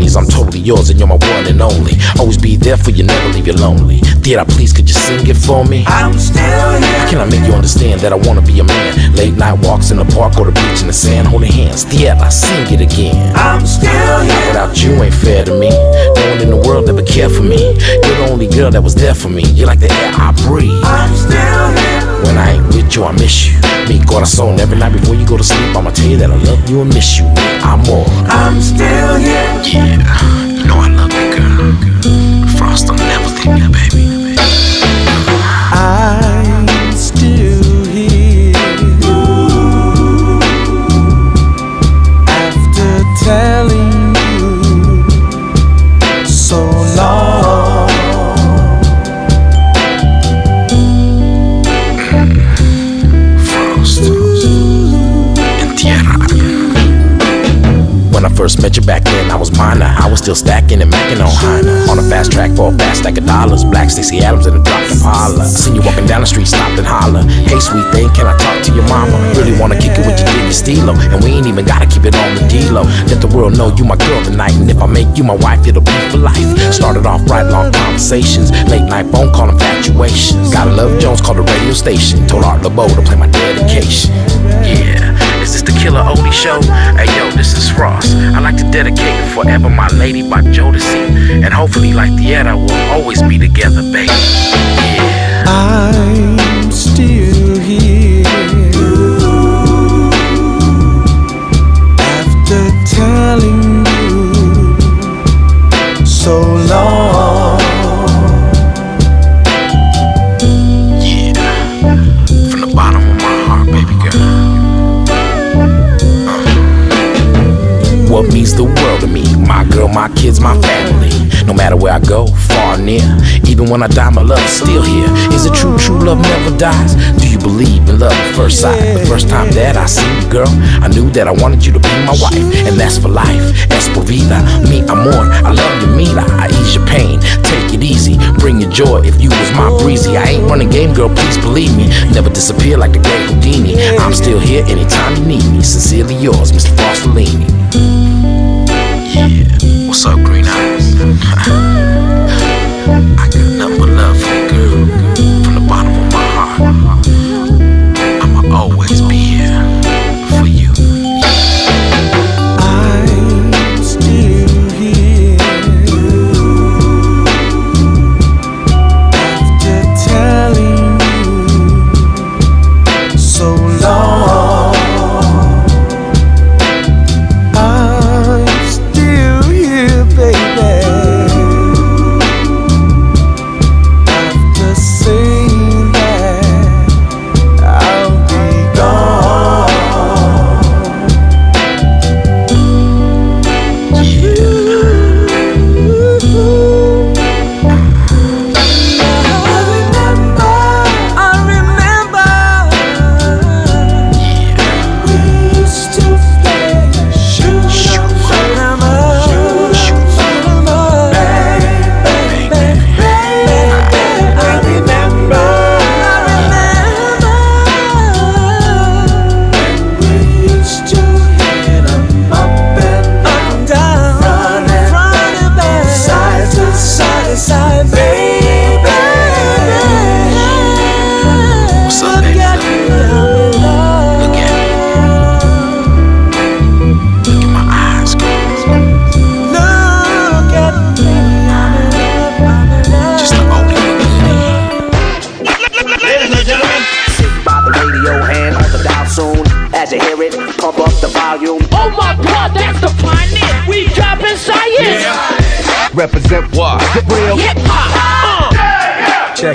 homies. I'm totally yours and you're my one and only. Always be there for you, never leave you lonely. Did I please, could you sing it for me? I'm still here. How can I make you understand that I wanna be a man? Late night walks in the park or the beach in the sand, holding hands. Tierra, sing it again. I'm still here. Without you ain't fair to me. No one in the world ever cared for me. You're the only girl that was there for me. You're like the air I breathe. I'm still here. When I ain't with you, I miss you. Mi corazón, every night before you go to sleep, I'ma tell you that I love you and miss you. I'm more. I'm still here. Yeah, I When I first met you back then, I was minor. I was still stacking and macking on Heiner. On a fast track for a fast stack of dollars. Black Stacey Adams in a drop Impala. Seen you walking down the street, stopped and holler. Hey, sweet thing, can I talk to your mama? Really wanna kick it with you, your diggy steelo. And we ain't even gotta keep it on the D-Lo. Let the world know you my girl tonight. And if I make you my wife, it'll be for life. Started off right, long conversations. Late night phone call infatuations. Gotta Love Jones called the radio station. Told Art LeBeau to play my dedication. Yeah. This is this the Killer Oldie Show? Hey yo, this is Frost. I like to dedicate Forever My Lady by Jodeci. And hopefully, like the Edda, we'll always be together, baby. Yeah. I'm still here after telling you so long. What means the world to me? My girl, my kids, my family. No matter where I go, far or near. Even when I die, my love is still here. Is it true, true love never dies? Do you believe in love at first sight? The first time that I seen you, girl, I knew that I wanted you to be my wife. And that's for life. Es por vida. Mi amor, I love you, Mila. I ease your pain. Take it easy. Bring your joy if you was my breezy. I ain't running game, girl, please believe me. Never disappear like the great Houdini. I'm still here anytime you need me. Sincerely yours, Mr. Frostolini. What's up, Green Eyes? [LAUGHS]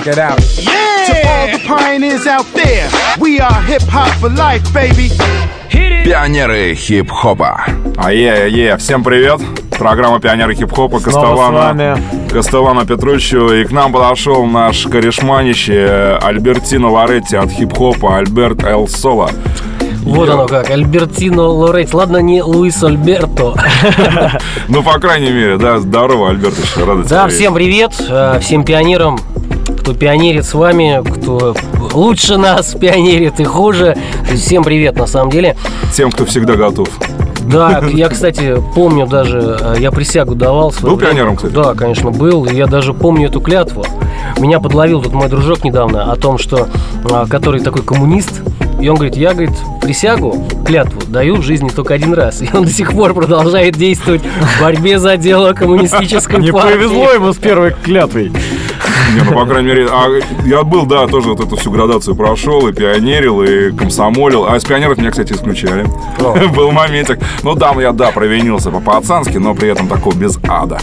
Check it out. Yeah! To all the pioneers out there, we are hip hop for life, baby. Пионеры хип-хопа. Ае-е, всем привет. Программа «Пионеры хип-хопа» вами. Костолана Петруччо. И к нам подошел наш корешманище Альбертино Лоретти от хип-хопа Альберт Эл Соло. Вот оно как, Альбертино Лоретти. Ладно, не Луис Альберто. [LAUGHS] Ну, по крайней мере, да, здорово, Альбертыч, рада Да, всем привет, э, всем пионерам, кто пионерит с вами, кто лучше нас пионерит и хуже. Всем привет на самом деле. Тем, кто всегда готов. Да, [LAUGHS] я, кстати, помню даже, э, я присягу давал. Был время. пионером, кстати? Да, конечно, был. И я даже помню эту клятву. Меня подловил тут мой дружок недавно о том, что, а, который такой коммунист, и он говорит, я, говорит, присягу, клятву даю в жизни только один раз. И он до сих пор продолжает действовать в борьбе за дело коммунистической Не повезло ему с первой клятвой. Не, ну, по крайней мере, а я был, да, тоже вот эту всю градацию прошел, и пионерил, и комсомолил. А из пионеров меня, кстати, исключали. [LAUGHS] Был моментик. Ну, да, я, да, провинился по-пацански, но при этом такого без ада.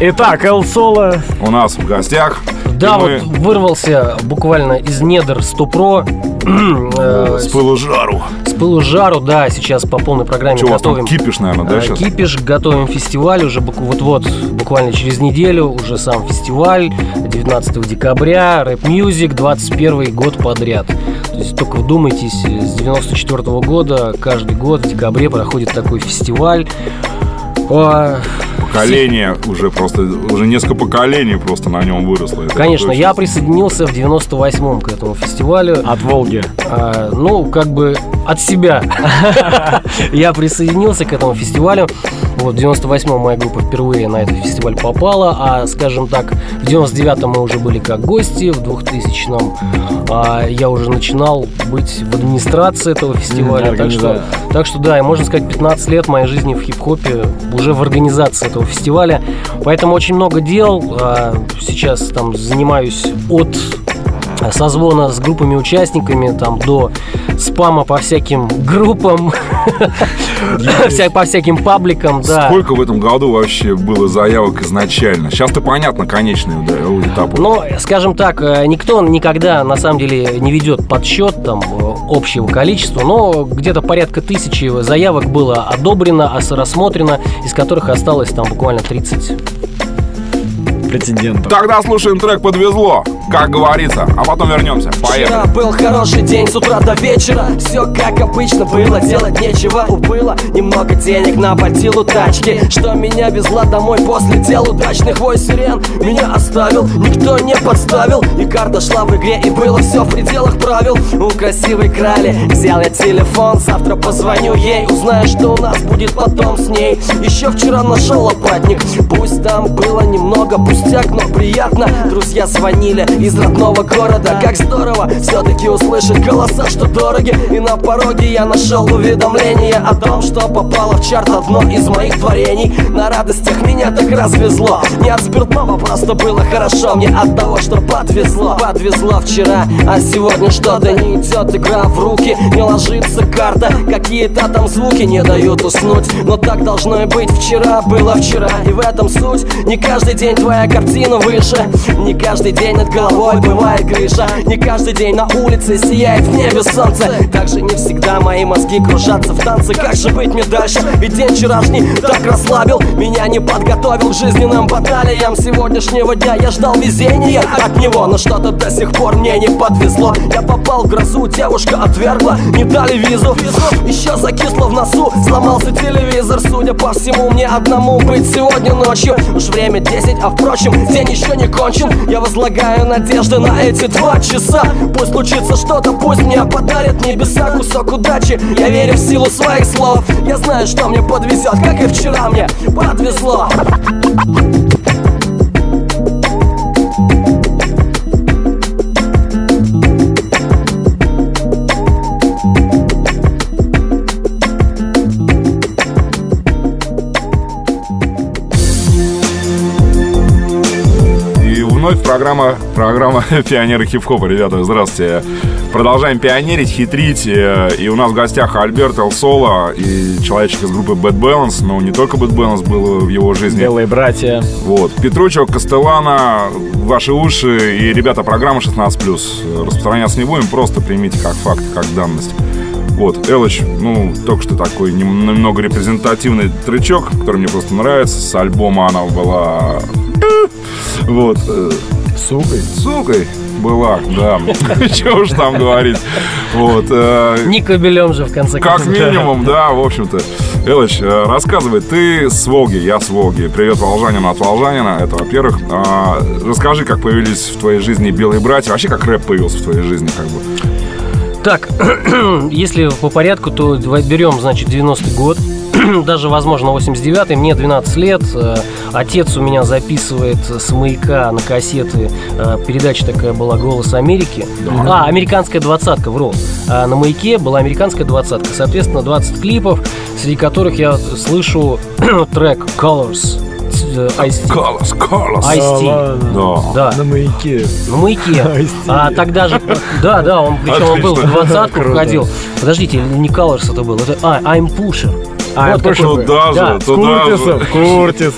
Итак, Эл Соло. У нас в гостях. Да, вот вырвался буквально из недр 100 про. [CLEARS THROAT] Э, С пылу жару. Пылу жару, да, сейчас по полной программе у вас там, готовим. кипиш, наверное, да, Э, сейчас? Кипиш, готовим фестиваль уже вот-вот, буквально через неделю, уже сам фестиваль, 19 декабря, рэп мьюзик, 21 год подряд. То есть только вдумайтесь, э, с 94 года каждый год в декабре проходит такой фестиваль. А, Поколение уже просто, уже несколько поколений просто на нем выросло. Это Конечно, я присоединился в 98-м к этому фестивалю. От Волги. А, ну, как бы от себя. [LAUGHS] Я присоединился к этому фестивалю. Вот, в 98-м моя группа впервые на этот фестиваль попала, а, скажем так, в 99-м мы уже были как гости, в 2000-м а, я уже начинал быть в администрации этого фестиваля. Так, что, так что, да, и можно сказать, 15 лет моей жизни в хип-хопе уже в организации этого фестиваля. Поэтому очень много дел. А, Сейчас там занимаюсь от созвона с группами участниками там до спама по всяким группам, по всяким пабликам, да. Сколько в этом году вообще было заявок изначально? Сейчас-то понятно, конечный этап. Ну, скажем так, э, никто никогда на самом деле не ведет подсчет там э, общего количества, но где-то порядка тысячи заявок было одобрено, рассмотрено, из которых осталось там буквально 30 претендентов. Тогда слушаем трек «Подвезло», как говорится, а потом вернемся. Поехали. Вчера был хороший день с утра до вечера. Все как обычно было, делать нечего. Убыло немного денег на портилу тачки. Что меня везла домой после дел удачных Вой сирен. Меня оставил, никто не подставил. И карта шла в игре и было все в пределах правил. У красивой крали взял я телефон. Завтра позвоню ей, узнаю, что у нас будет потом с ней. Еще вчера нашел лопатник. Пусть там было немного пустяк, но приятно. Друзья звонили из родного города. Как здорово все-таки услышать голоса, что дороги. И на пороге я нашел уведомление о том, что попало в чарт одно из моих творений. На радостях меня так развезло. Не от спиртного, просто было хорошо. Мне от того, что подвезло Подвезло вчера, а сегодня что-то не идет Игра в руки, не ложится карта. Какие-то там звуки не дают уснуть. Но так должно и быть, вчера было вчера. И в этом суть, не каждый день твоя картина выше. Не каждый день над головой бывает крыша Не каждый день на улице сияет в небе солнце. Также не всегда мои мозги кружатся в танце. Как же быть мне дальше? Ведь день вчерашний так расслабил. Меня не подготовил к жизненным баталиям. Сегодняшнего дня я ждал везения от него. Но что-то до сих пор мне не подвезло. Я попал в грозу, девушка отвергла. Не дали визу, еще закисло в носу. Сломался телевизор, судя по всему Мне одному быть сегодня ночью. Уж время 10, а впрочем, день еще не кончен. Я возлагаю надежды на эти два часа. Пусть случится что-то, пусть мне подарят небеса Кусок удачи, я верю в силу своих слов. Я знаю, что мне подвезет, как и вчера мне подвезло вновь программа, программа [LAUGHS] «Пионеры хип-хопа». Ребята, здравствуйте. Продолжаем пионерить, хитрить. э, И у нас в гостях Альберт Эл Соло и человечек из группы Bad Balance. Но не только Bad Balance был в его жизни. Белые братья. Вот. Петручок, Кастелана, ваши уши и, ребята, программа 16+. Распространяться не будем, просто примите как факт, как данность. Вот, Элыч, ну, только что такой нем- немного репрезентативный тречок, который мне просто нравится. С альбома она была... [LAUGHS] Вот. э, Сукой? Сукой была, да. [LAUGHS] Чего уж там говорить. Вот. э, Не кобелем же, в конце как концов. минимум, да, в общем-то. Элыч, э, рассказывай, ты с Волги, я с Волги. Привет Волжанину от Волжанина, это во-первых. А, расскажи, как появились в твоей жизни белые братья, вообще как рэп появился в твоей жизни, как бы. Так, [CLEARS THROAT] если по порядку, то берем, значит, 90-й год. [CLEARS THROAT] даже, возможно, 89-й, мне 12 лет. Отец у меня записывает с маяка на кассеты. э, Передача такая была «Голос Америки». А, «Американская двадцатка», вру. А на маяке была «Американская двадцатка». Соответственно, 20 клипов, среди которых я слышу [CLEARS THROAT] трек «Colors». Ice-T. Colors, Colors. Ice-T. Да. Да. На маяке. На маяке. [LAUGHS] А тогда же, да, да, он причем он был в Отлично. двадцатку [LAUGHS] входил. Подождите, не Colors это был, это а, I'm Pusher. А, Вот пошел. Туда Да. же, туда Куртисом, же. Куртис.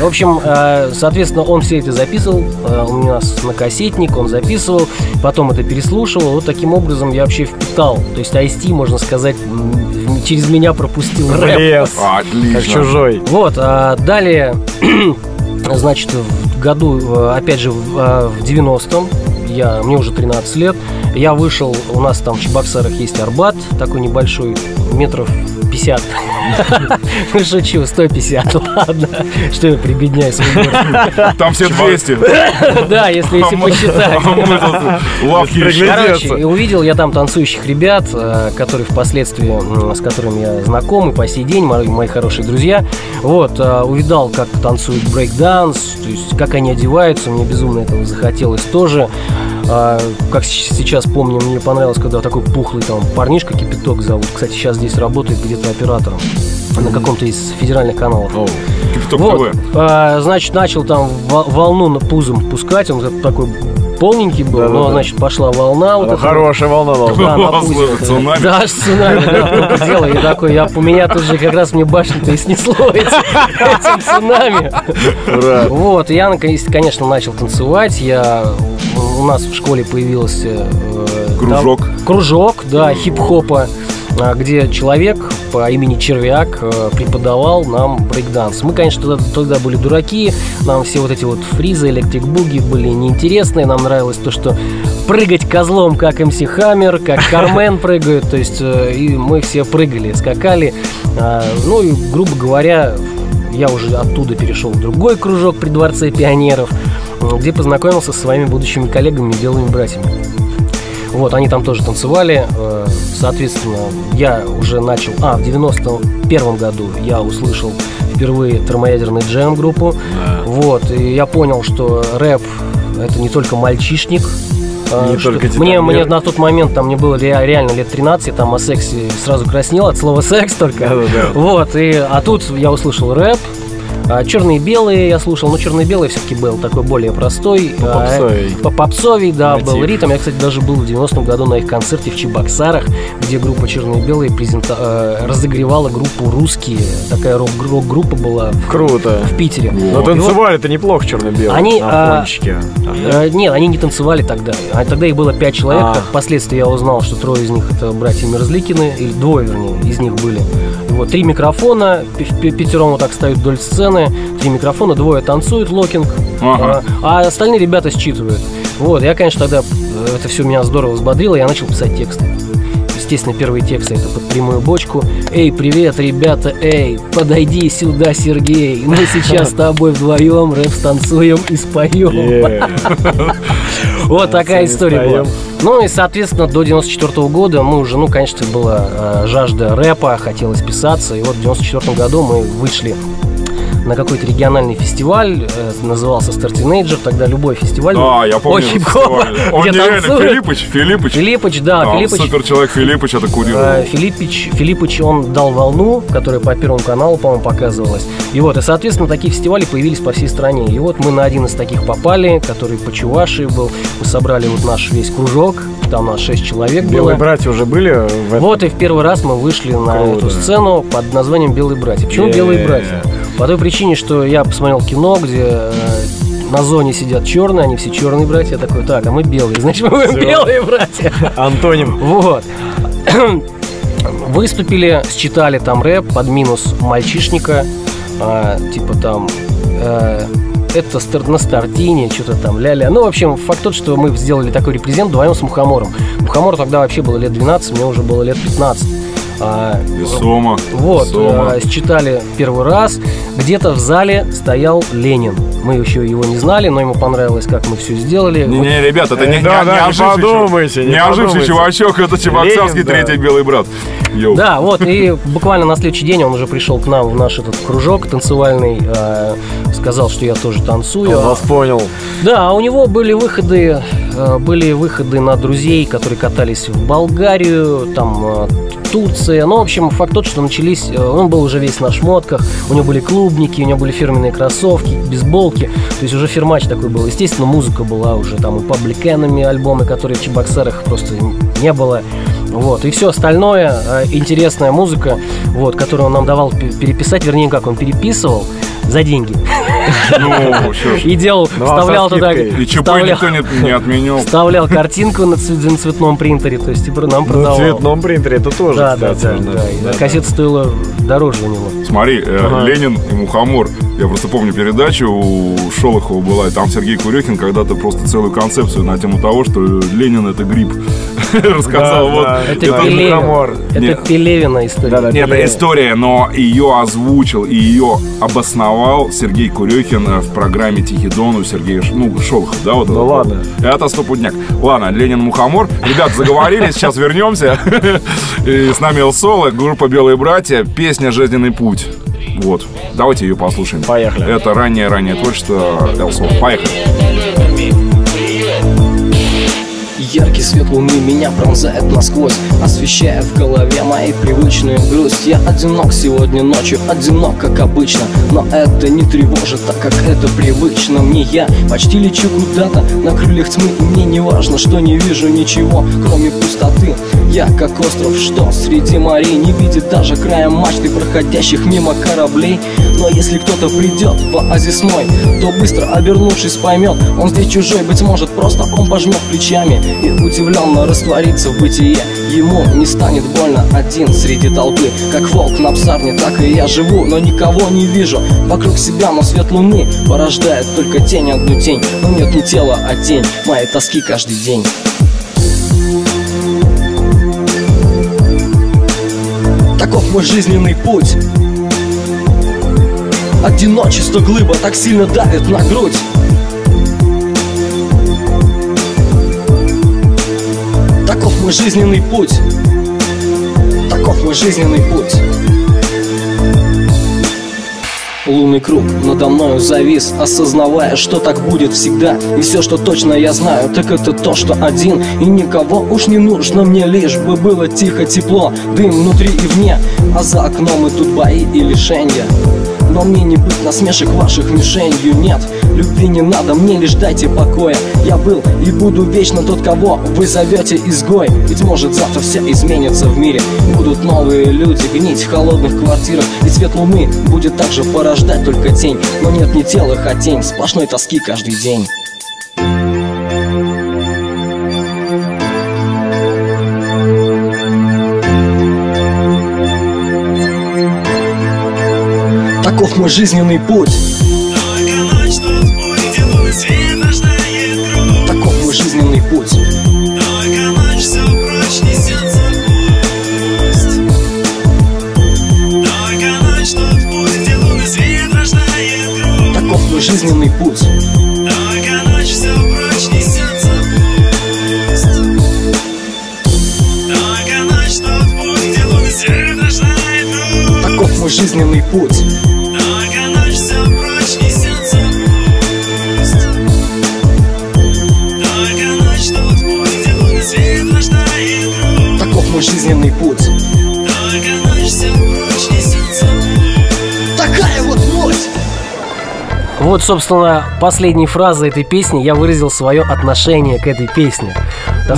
В общем, э, соответственно, он все это записывал э, у нас на кассетник, он записывал, потом это переслушивал. Вот таким образом я вообще впитал. То есть IST, можно сказать, через меня пропустил рэп. Лес. Отлично. Как чужой. Вот, а далее, [CLEARS THROAT] значит, в году, э, опять же, в в 90-м, я, мне уже 13 лет, я вышел, у нас там в Чебоксарах есть Арбат, такой небольшой, метров 50. [LAUGHS] Ну, Шучу, 150, [LAUGHS] ладно. Что я прибедняю свой город. Там все 200. [LAUGHS] Да, если если посчитать. Короче, и увидел я там танцующих ребят, э, которые впоследствии, с которыми я знаком и по сей день, мои, мои хорошие друзья. Вот, э, увидал, как танцуют брейк-данс, то есть как они одеваются, мне безумно этого захотелось тоже. А, как сейчас помню, мне понравилось, когда такой пухлый там парнишка Кипяток зовут. Кстати, сейчас здесь работает где-то оператором на каком-то из федеральных каналов. Кипяток Вот, ТВ. а, значит, начал там во- волну на пузом пускать, он такой полненький был, Да-да-да. но, значит, пошла волна. Вот Ну, эта. Хорошая волна Да, на цунами. Да, аж цунами, да, дело. И такой, я, у меня тут же как раз мне башню-то и снесло [LAUGHS] этим, цунами. Ура. Вот, я, конечно, начал танцевать. Я, у нас в школе появился... э, Кружок. кружок, да, хип-хопа, а, где человек по имени Червяк э, преподавал нам брейкданс. Мы, конечно, тогда, тогда были дураки, нам все вот эти вот фризы, электрик-буги были неинтересные, нам нравилось то, что прыгать козлом, как МС Хаммер, как Кармен [LAUGHS] прыгают, то есть э, и мы все прыгали, скакали. А, Ну и, грубо говоря, я уже оттуда перешел в другой кружок при Дворце пионеров, где познакомился со своими будущими коллегами, белыми братьями. Вот, они там тоже танцевали. э, Соответственно, я уже начал... А, в 91 году я услышал впервые термоядерный джем группу. Вот, и я понял, что рэп это не только мальчишник. э, Не что- только мне, Титан мне на тот момент там мне было ре- реально лет 13, я там о сексе сразу краснел от слова секс только. Да-да-да. Вот, и, а тут я услышал рэп, а, Черные и белые я слушал, но черные и белые все-таки был такой более простой. а, Попсовей. По попсовей, да, Мотив. был ритм. Я, кстати, даже был в 90-м году на их концерте в Чебоксарах, где группа Черные и белые презента- э, разогревала группу Русские. Такая рок- рок-группа была в, Круто. в Питере. Но вот- танцевали-то неплохо черно-белые. Они, на а. Э, Нет, они не танцевали тогда. А тогда их было пять человек. А. Впоследствии я узнал, что трое из них это братья Мерзликины, или двое, вернее, из них были. Вот три микрофона, пятером вот так стоят вдоль сцены, три микрофона, двое танцуют локинг, Ага. а, а остальные ребята считывают. Вот, я, конечно, тогда э, это все меня здорово взбодрило, я начал писать тексты. Естественно, первые тексты это под прямую бочку. Эй, привет, ребята, эй, подойди сюда, Сергей. Мы сейчас с тобой вдвоем рэп станцуем и споем. Вот такая история была. Ну и, соответственно, до 94 года мы уже, ну, конечно, была э, жажда рэпа, хотелось писаться. И вот в 94 году мы вышли на какой-то региональный фестиваль, э, назывался Star Teenager, тогда любой фестиваль. А, я помню. Очень. [LAUGHS] Он где нереально. Филиппыч, Филиппыч. Филиппыч, да, Там Филиппыч. супер человек Филиппыч это Э, курировал. Филиппич, Филиппыч, он дал волну, которая по Первому каналу, по-моему, показывалась. И вот, и, соответственно, такие фестивали появились по всей стране. И вот мы на один из таких попали, который по Чувашии был. Мы собрали вот наш весь кружок, там нас шесть человек Белые было. братья уже были в этом? Вот и в первый раз мы вышли на Круто. эту сцену под названием «Белые братья». Почему. «Белые братья»? По той причине, что я посмотрел кино, где э, на зоне сидят черные, они все черные братья. Я такой, так, а мы белые, значит, мы будем белые братья. [LAUGHS] Антоним. Вот. [CLEARS THROAT] Выступили, считали там рэп под минус мальчишника, а, типа там э, это стар- на стартине, что-то там ля-ля. Ну, в общем, факт тот, что мы сделали такой репрезент вдвоем с Мухомором. Мухомору тогда вообще было лет 12, мне уже было лет 15. А, Весомо. вот, весомо. э, считали первый раз. Где-то в зале стоял Ленин. Мы еще его не знали, но ему понравилось, как мы все сделали. Не-не, ребят, это Э, не, да, не, да, не подумайте, не не оживший подумайте. чувачок, это Чебоксарский Ленин, да. третий белый брат. Йоу. Да, вот, и буквально на следующий день он уже пришел к нам в наш этот кружок танцевальный, э, сказал, что я тоже танцую. Он вас понял. Да, а у него были выходы, э, были выходы на друзей, которые катались в Болгарию, там э, Турция. Ну, в общем, факт тот, что начались, э, он был уже весь на шмотках, у него были клубники, у него были фирменные кроссовки, бейсболки, то есть уже фирмач такой был. Естественно, музыка была уже там и Public Enemy альбомы, которые в Чебоксарах просто не было. Вот, и все остальное, э, интересная музыка, вот, которую он нам давал пе- переписать, вернее, как он переписывал за деньги. [LAUGHS] Ну. [LAUGHS] И делал, Ну, вставлял туда... И никто не- отменил. [LAUGHS] Вставлял картинку на, цве- на цветном принтере, то есть про- нам На продавал. цветном принтере это тоже, Да, да, да, на кассета стоила дороже у него. Смотри, э. Ленин и Мухомор. Я просто помню передачу у Шолохова была, и там Сергей Курехин когда-то просто целую концепцию на тему того, что Ленин это гриб. [LAUGHS] Рассказал. Да, вот. да. Это Пелевин. Нет. Пелевина история. Нет, это история, но ее озвучил и ее обосновал Сергей Курехин э, в программе «Тихий Дон» у Сергея Ш- ну, Шолохов, да? Вот Ну это вот. ладно. Это стопудняк. Ладно, Ленин Мухомор. Ребят, заговорили, сейчас вернемся. [LAUGHS] И с нами Эл Соло, группа «Белые братья», песня «Жизненный путь». Вот. Давайте ее послушаем. Поехали. Это раннее-раннее творчество Эл Соло. Поехали. Свет луны меня пронзает насквозь Освещая в голове мои привычную грусть. Я одинок сегодня ночью, одинок как обычно Но это не тревожит, так как это привычно Мне. Я почти лечу куда-то на крыльях тьмы И мне не важно, что не вижу ничего, кроме пустоты. Я как остров, что среди морей Не видит даже края мачты проходящих мимо кораблей. Но если кто-то придет в оазис мой То быстро обернувшись поймет Он здесь чужой, быть может просто он пожмет плечами И удивленно растворится в бытие. Ему не станет больно один среди толпы. Как волк на псарне, так и я живу Но никого не вижу. Вокруг себя Но свет луны порождает только тень, одну тень. Но нет не тело, а тень моей тоски каждый день. Таков мой жизненный путь. Одиночество глыба так сильно давит на грудь мой жизненный путь. Таков мой жизненный путь. Лунный круг надо мною завис Осознавая, что так будет всегда. И все, что точно я знаю, так это то, что один. И никого уж не нужно мне Лишь бы было тихо, тепло. Дым внутри и вне А за окном идут бои и лишения но мне не быть насмешек ваших мишенью Нет, любви не надо, мне лишь дайте покоя. Я был и буду вечно тот, кого вы зовете изгой. Ведь может завтра все изменится в мире. Будут новые люди гнить в холодных квартирах. И цвет луны будет также порождать только тень. Но нет не тела, а тень, сплошной тоски каждый день Таков мой жизненный путь. Таков мой жизненный путь. Таков мой жизненный путь. Таков мой жизненный путь Вот, собственно, последней фразой этой песни я выразил свое отношение к этой песне. [LAUGHS]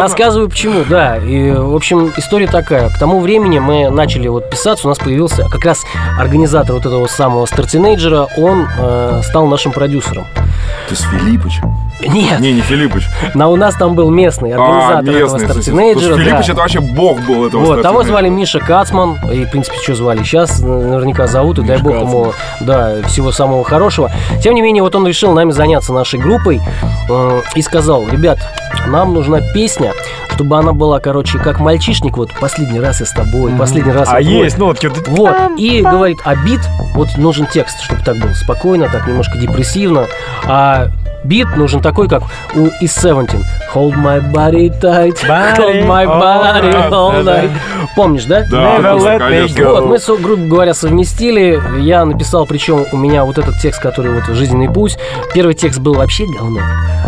Рассказываю, почему, да. И, в общем, история такая. К тому времени мы начали вот писаться, у нас появился как раз организатор вот этого самого Стартинейджера, он э, стал нашим продюсером. То есть Филиппыч? Нет. Не, не Филиппыч. Но у нас там был местный А, организатор этого местный. слушай, Стартинейджера. Филиппыч да. это вообще бог был этого Вот, того звали Миша Кацман, и, в принципе, что звали, сейчас наверняка зовут, и дай бог ему, да, всего самого хорошего. Тем не менее, вот он решил нами заняться нашей группой э, и сказал, ребят, нам нужна песня, чтобы она была, короче, как мальчишник, вот последний раз я с тобой, последний раз А твой». есть нотки вот. Вот, и говорит, а бит, вот нужен текст, чтобы так было спокойно, так немножко депрессивно, а бит нужен такой, как у из Seventeen. Hold my body tight, [LAUGHS] hold my body all Да-да. night. Помнишь, да? Да, Never let me конечно. go. Вот, мы, грубо говоря, совместили. Я написал, причем у меня вот этот текст, который вот «Жизненный путь». Первый текст был вообще говно.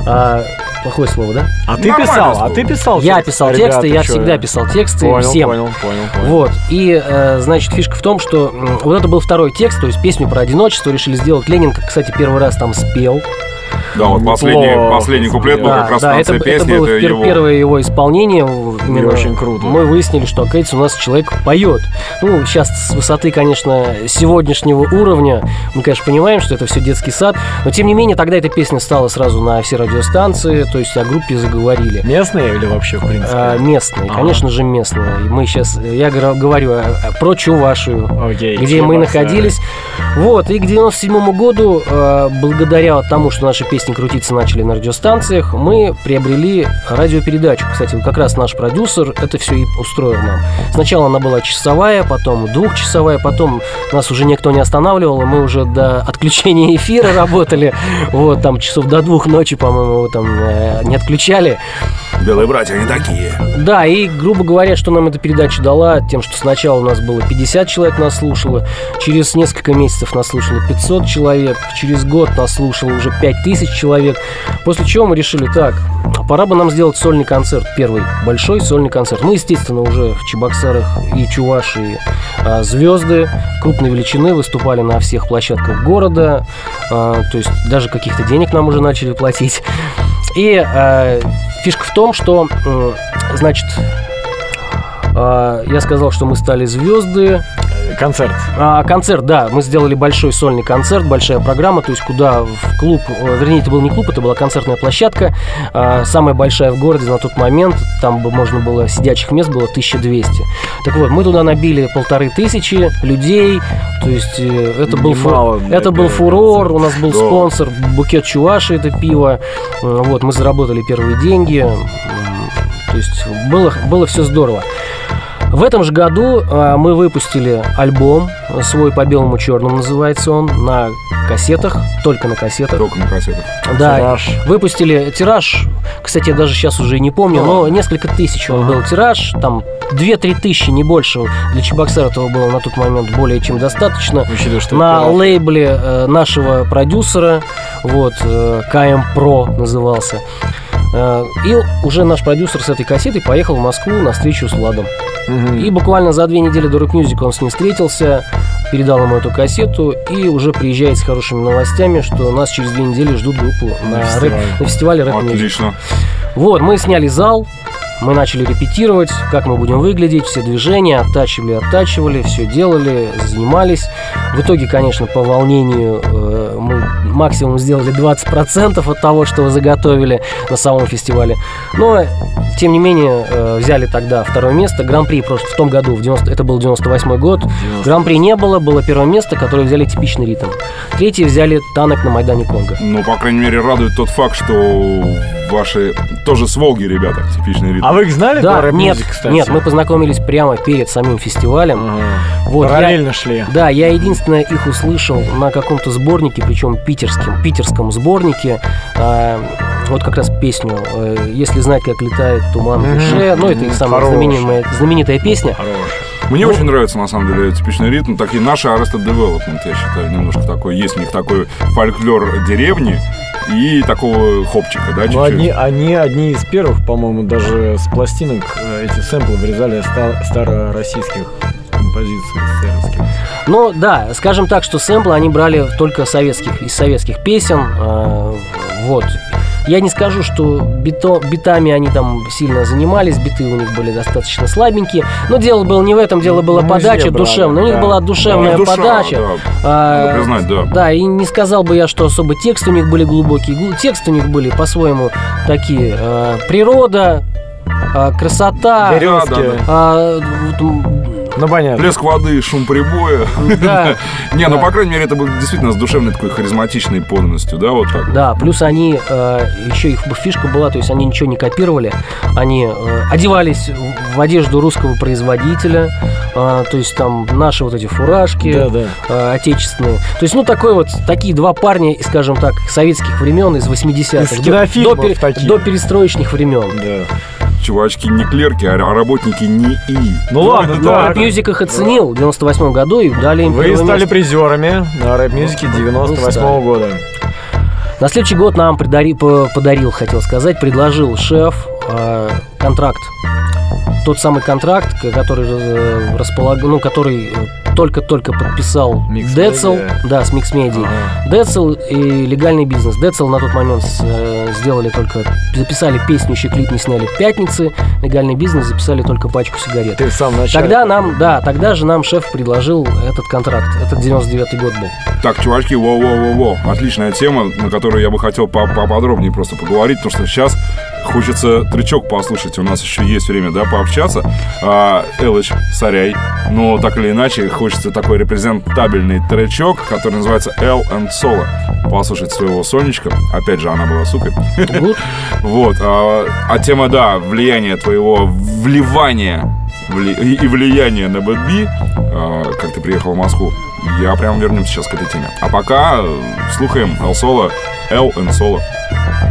А, плохое слово, да? А ты писал, а ты писал Я текст? писал Ребята, тексты, я всегда писал тексты Понял, всем. понял, понял, понял. Вот. И, э, значит, фишка в том, что вот это был второй текст, то есть песню про одиночество решили сделать. Ленин, кстати, первый раз там спел. Да, вот последний, последний куплет был как раз в да, конце это, песни, это было это его. первое его исполнение. в- именно очень круто. Мы выяснили, что, оказывается, у нас человек поет. Ну, сейчас с высоты, конечно, сегодняшнего уровня, мы, конечно, понимаем, что это все детский сад, но, тем не менее, тогда эта песня стала сразу на все радиостанции, то есть о группе заговорили. Местные или вообще, в принципе? А, местные, Ага. конечно же, местные. Мы сейчас, я говорю, о- о- про Чувашию, Окей, где мы Чебоксары. находились. Вот, и к 97 году, э, благодаря тому, что наши песни крутиться начали на радиостанциях, мы приобрели радиопередачу. Кстати, как раз наш продюсер это все и устроил нам. Сначала она была часовая, потом двухчасовая, потом нас уже никто не останавливал, и мы уже до отключения эфира [LAUGHS] работали. Вот, там часов до двух ночи, по-моему, там э, не отключали. Белые братья, они такие. Да, и, грубо говоря, что нам эта передача дала, тем, что сначала у нас было 50 человек нас слушало, через несколько месяцев нас слушало 500 человек, через год нас слушало уже 5000 человек, после чего мы решили, так, пора бы нам сделать сольный концерт, первый большой сольный концерт. Мы, естественно, уже в Чебоксарах и Чувашии а, звезды крупной величины выступали на всех площадках города, а, то есть даже каких-то денег нам уже начали платить. И э, фишка в том, что, значит, э, я сказал, что мы стали звезды. Концерт. А, концерт, да. Мы сделали большой сольный концерт, большая программа, то есть куда в клуб, э, вернее, это был не клуб, это была концертная площадка, а, самая большая в городе на тот момент, там бы можно было, сидячих мест было 1200. Так вот, мы туда набили полторы тысячи людей, то есть э, это был, фу- Немало это был фурор, у нас был Да. спонсор, букет чуваши, это пиво, Э, вот, мы заработали первые деньги, то есть было, было все здорово. В этом же году а, мы выпустили альбом э, свой по белому черному называется он на кассетах, только на кассетах. Только на кассетах. Да, Тираж. выпустили тираж, кстати, я даже сейчас уже и не помню, но несколько тысяч он был тираж, там 2-3 тысячи, не больше. Для Чебоксара этого было на тот момент более чем достаточно. Учитывая, что на это лейбле э, нашего продюсера, вот, э, KM Pro назывался. Э, И уже наш продюсер с этой кассетой поехал в Москву на встречу с Владом. И буквально за две недели до Rock Music он с ним встретился, передал ему эту кассету и уже приезжает с хорошими новостями, что нас через две недели ждут группу на, фестивале. рэп- на фестивале Рэп. Отлично. Вот, мы сняли зал, мы начали репетировать, как мы будем выглядеть, все движения, оттачивали, оттачивали, все делали, занимались. В итоге, конечно, по волнению э, мы максимум сделали 20% от того, что вы заготовили на самом фестивале. Но, тем не менее, э, взяли тогда второе место. Гран-при просто в том году, в 90, это был 98 год. Гран-при не было, было первое место, которое взяли типичный ритм. Третье взяли танок на Майдане Конго. Ну, по крайней мере, радует тот факт, что ваши тоже с Волги, ребята, типичный ритм. А вы их знали Да, Рэп нет, Music, кстати? нет, мы познакомились прямо перед самим фестивалем. Вот, Параллельно я- шли. Да, я единственное их услышал на каком-то сборнике, причем питерском, питерском сборнике. А, вот как раз песню э, «Если знать, как летает туман в душе». Ну, это их самая Хорошая. знаменитая, знаменитая песня. Мне Ну, очень нравится, на самом деле, типичный ритм. Такие наши Arrested Development, я считаю, немножко такой. Есть у них такой фольклор деревни и такого хопчика, да, Ну, чуть-чуть. одни, они одни из первых, по-моему, даже с пластинок э, эти сэмплы вырезали ста- старороссийских композиций СССРских. Ну да, скажем так, что сэмплы они брали только советских, из советских песен. э, вот. Я не скажу, что бито, битами они там сильно занимались, биты у них были достаточно слабенькие. Но дело было не в этом, дело было Ну, подача душевная. У них да. была душевная Ну, душа, подача. да. А, Надо признать, да. Да, и не сказал бы я, что особо тексты у них были глубокие. Глу- Тексты у них были по-своему такие. э, природа, э, красота. Березки. а, вот, м, Ну, понятно. Плеск воды, шум прибоя. Да. [LAUGHS] Не, ну, по крайней мере, это был действительно с душевной такой харизматичной поданностью, да, вот так. Да, плюс они, э, еще их фишка была, то есть они ничего не копировали, они э, одевались в одежду русского производителя, э, то есть там наши вот эти фуражки Да, да. отечественные. То есть, ну, такой вот, такие два парня, скажем так, советских времен из 80-х. Из кинофильмов до, такие. до перестроечных времен. Чувачки не клерки, а работники не И. Ну ладно, да. Rap Music их оценил в 98 году и дали им Вы стали место. призерами на рэп-мюзике 98 года. На следующий год нам придари- по- подарил, хотел сказать, предложил шеф э, контракт. Тот самый контракт, который э, располаг... ну, который э, только-только подписал Децл, да, с Mix Media. Децл и легальный бизнес. Децл на тот момент э, сделали только, записали песню, еще клип не сняли пятницы. Легальный бизнес записали только пачку сигарет. Ты в самом начале. Тогда нам, да, тогда же нам шеф предложил этот контракт. Это 99 год был. Так, чувачки, воу-воу-воу-воу. Отличная тема, на которую я бы хотел по- поподробнее просто поговорить, потому что сейчас хочется тречок послушать. У нас еще есть время, да, пообщаться. А, Элыч, соряй. Но так или иначе, хочется такой репрезентабельный тречок, который называется L and Solo. Послушать своего Сонечка. Опять же, она была сукой. [LAUGHS] Вот. А а тема, да, влияние твоего вливания вли- и и влияние на Бэтби, а, как ты приехал в Москву, я прям вернемся сейчас к этой теме. А пока э, слухаем Эл Соло, Эл and Соло.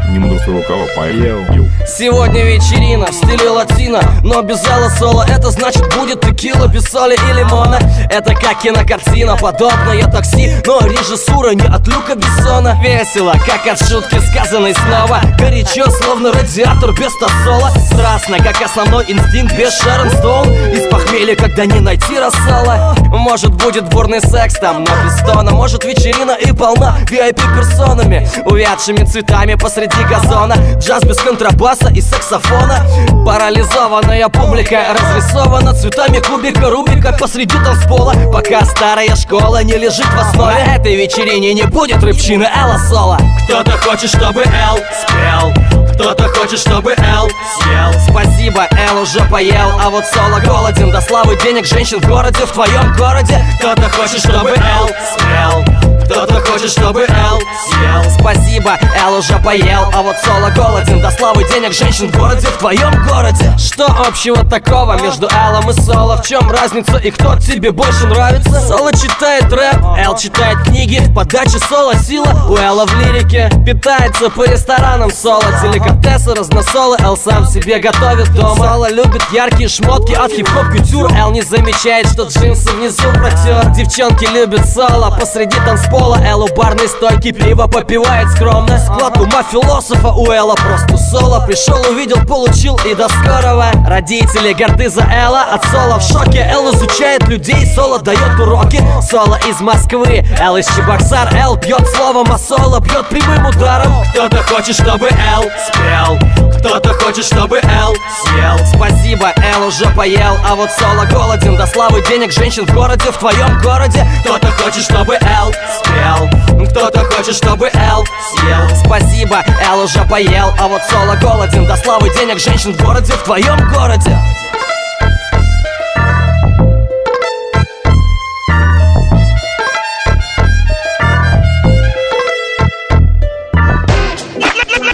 Не мудрство лукаво, поехали. Сегодня вечерина в стиле латино Но без Элла соло Это значит будет текила. Без соли и лимона Это как кинокартина, подобная такси Но режиссура не от Люка Бессона. Весело, как от шутки сказанной снова. Горячо, словно радиатор без тосола. Страстно, как основной инстинкт без Шерон Стоун. Из похмелья, когда не найти рассола Может будет бурный секс там, но без тона. Может вечерина и полна VIP-персонами Увядшими цветами посреди газона. Джаз без контрабаса и саксофона. Парализованная публика разрисована Цветами кубика Рубика посреди танцпола. Пока старая школа не лежит в основе Этой вечерине не будет рыбчины Элла Соло. Кто-то хочет, чтобы Эл спел. Кто-то хочет, чтобы Эл съел. Спасибо, Эл уже поел. А вот Соло голоден До славы денег женщин в городе В твоем городе. Кто-то хочет, чтобы Эл спел кто-то хочет, чтобы Эл съел. Спасибо, Эл уже поел. А вот Соло голоден До славы денег женщин в городе В твоем городе. Что общего такого между Элом и Соло? В чем разница? И кто тебе больше нравится? Соло читает рэп, Эл читает книги. В подаче Соло сила, у Элла в лирике Питается по ресторанам Соло. Деликатесы, разносолы, Эл сам себе готовит дома. Соло любит яркие шмотки от хип-хоп культур Эл не замечает, что джинсы внизу протер. Девчонки любят Соло посреди танцпола Эл у барной стойки пиво попивает скромно Склад ума философа у Элла просто соло Пришел, увидел, получил и до скорого Родители горды за Элла, от Соло в шоке Эл изучает людей, Соло дает уроки Соло из Москвы, Эл из Чебоксар Эл бьет словом, а Соло бьет прямым ударом Кто-то хочет, чтобы Эл спел Кто-то хочет, чтобы Эл съел Спасибо, Эл уже поел А вот Соло голоден До славы денег женщин в городе В твоем городе Кто-то хочет, чтобы Эл спел Кто-то хочет, чтобы Эл съел Спасибо, Эл уже поел А вот Соло голоден До славы денег женщин в городе В твоем городе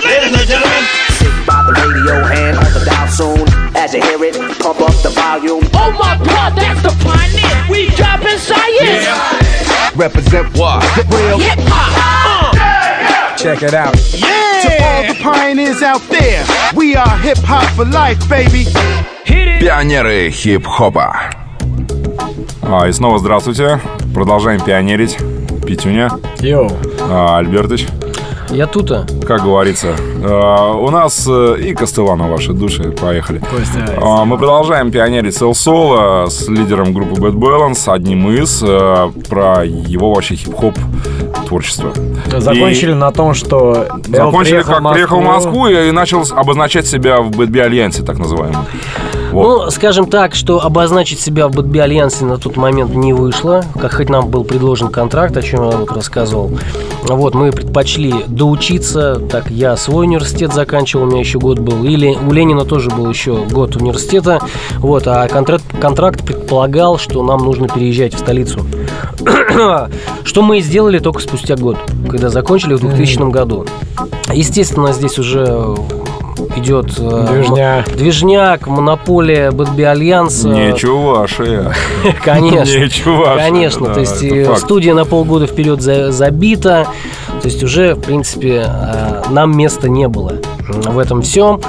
Ladies and gentlemen, by the radio hand on the dial soon. As you hear it, pump up the volume. Oh my god, that's the pioneer. Represent what? Real hip hop. Check it out. To all the pioneers out there, we are hip hop for life, baby. Пионеры хип-хопа. А, и снова здравствуйте. Продолжаем пионерить. Петюня. Йоу. А, Альбертыч. Я тут. а. Как говорится. А, у нас э, и Костылана ваши души. Поехали. А, мы продолжаем пионерить с Эл Соло, с лидером группы Bad Balance, одним из, э, про его вообще хип-хоп творчество. Закончили И- на том, что Эл Закончили, приехал как в приехал в Москву и начал обозначать себя в Bad B. Альянсе, так называемом. Вот. Ну, скажем так, что обозначить себя в Bad B. Альянсе на тот момент не вышло, как хоть нам был предложен контракт, о чем я вот рассказывал. Вот, мы предпочли доучиться, так я свой университет заканчивал, у меня еще год был, или у Ленина тоже был еще год университета, вот, а контракт, контракт предполагал, что нам нужно переезжать в столицу. [COUGHS] Что мы и сделали только спустя год, когда закончили в 2000 году. Естественно, здесь уже идет э, Движняк. м- движняк, монополия Бэтби Альянса. Не чувашия. [LAUGHS] Конечно. Не чувашия, Конечно. да, то есть студия на полгода вперед за- забита. То есть уже, в принципе, э, нам места не было в этом всем.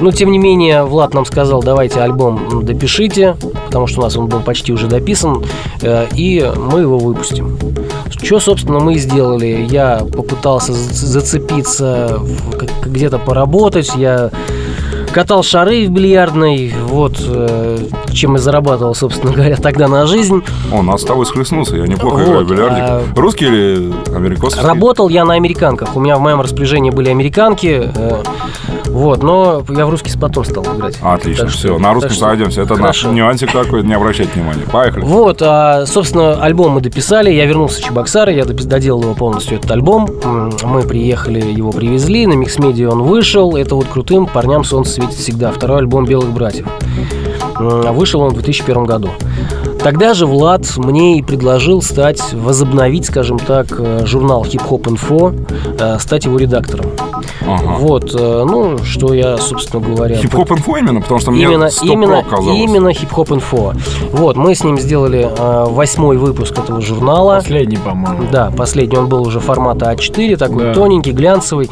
Но, тем не менее, Влад нам сказал, давайте альбом допишите, потому что у нас он был почти уже дописан, э, и мы его выпустим. Что, собственно, мы сделали. Я попытался зац- зацепиться, где-то поработать. Я катал шары в бильярдной, вот э, чем и зарабатывал, собственно говоря, тогда на жизнь. Он нас с тобой схлестнулся, я неплохо Вот, играю в бильярдик. а- Русский или американский? Работал я на американках. У меня в моем распоряжении были американки. э, вот, но я в русский потом стал играть. Отлично, Так что- все, на русском что сойдемся. Это хорошо. наш нюансик такой, не обращайте внимания. Поехали. Вот, а, собственно, альбом мы дописали. Я вернулся в Чебоксары, я доделал его полностью, этот альбом. Мы приехали, его привезли, на Миксмедиа он вышел. Это вот крутым парням солнце светит всегда. Второй альбом «Белых братьев». М, Вышел он в 2001 году. Тогда же Влад мне и предложил стать, возобновить, скажем так, э, журнал Hip Hop Info, э, стать его редактором. Ага. Вот, э, ну, что я, собственно говоря... Хип-хоп инфо именно, потому что мне Именно, именно, казалось. именно хип-хоп инфо. Вот, мы с ним сделали э, восьмой выпуск этого журнала. Последний, по-моему. Да, последний. Он был уже формата А4, такой Да. тоненький, глянцевый.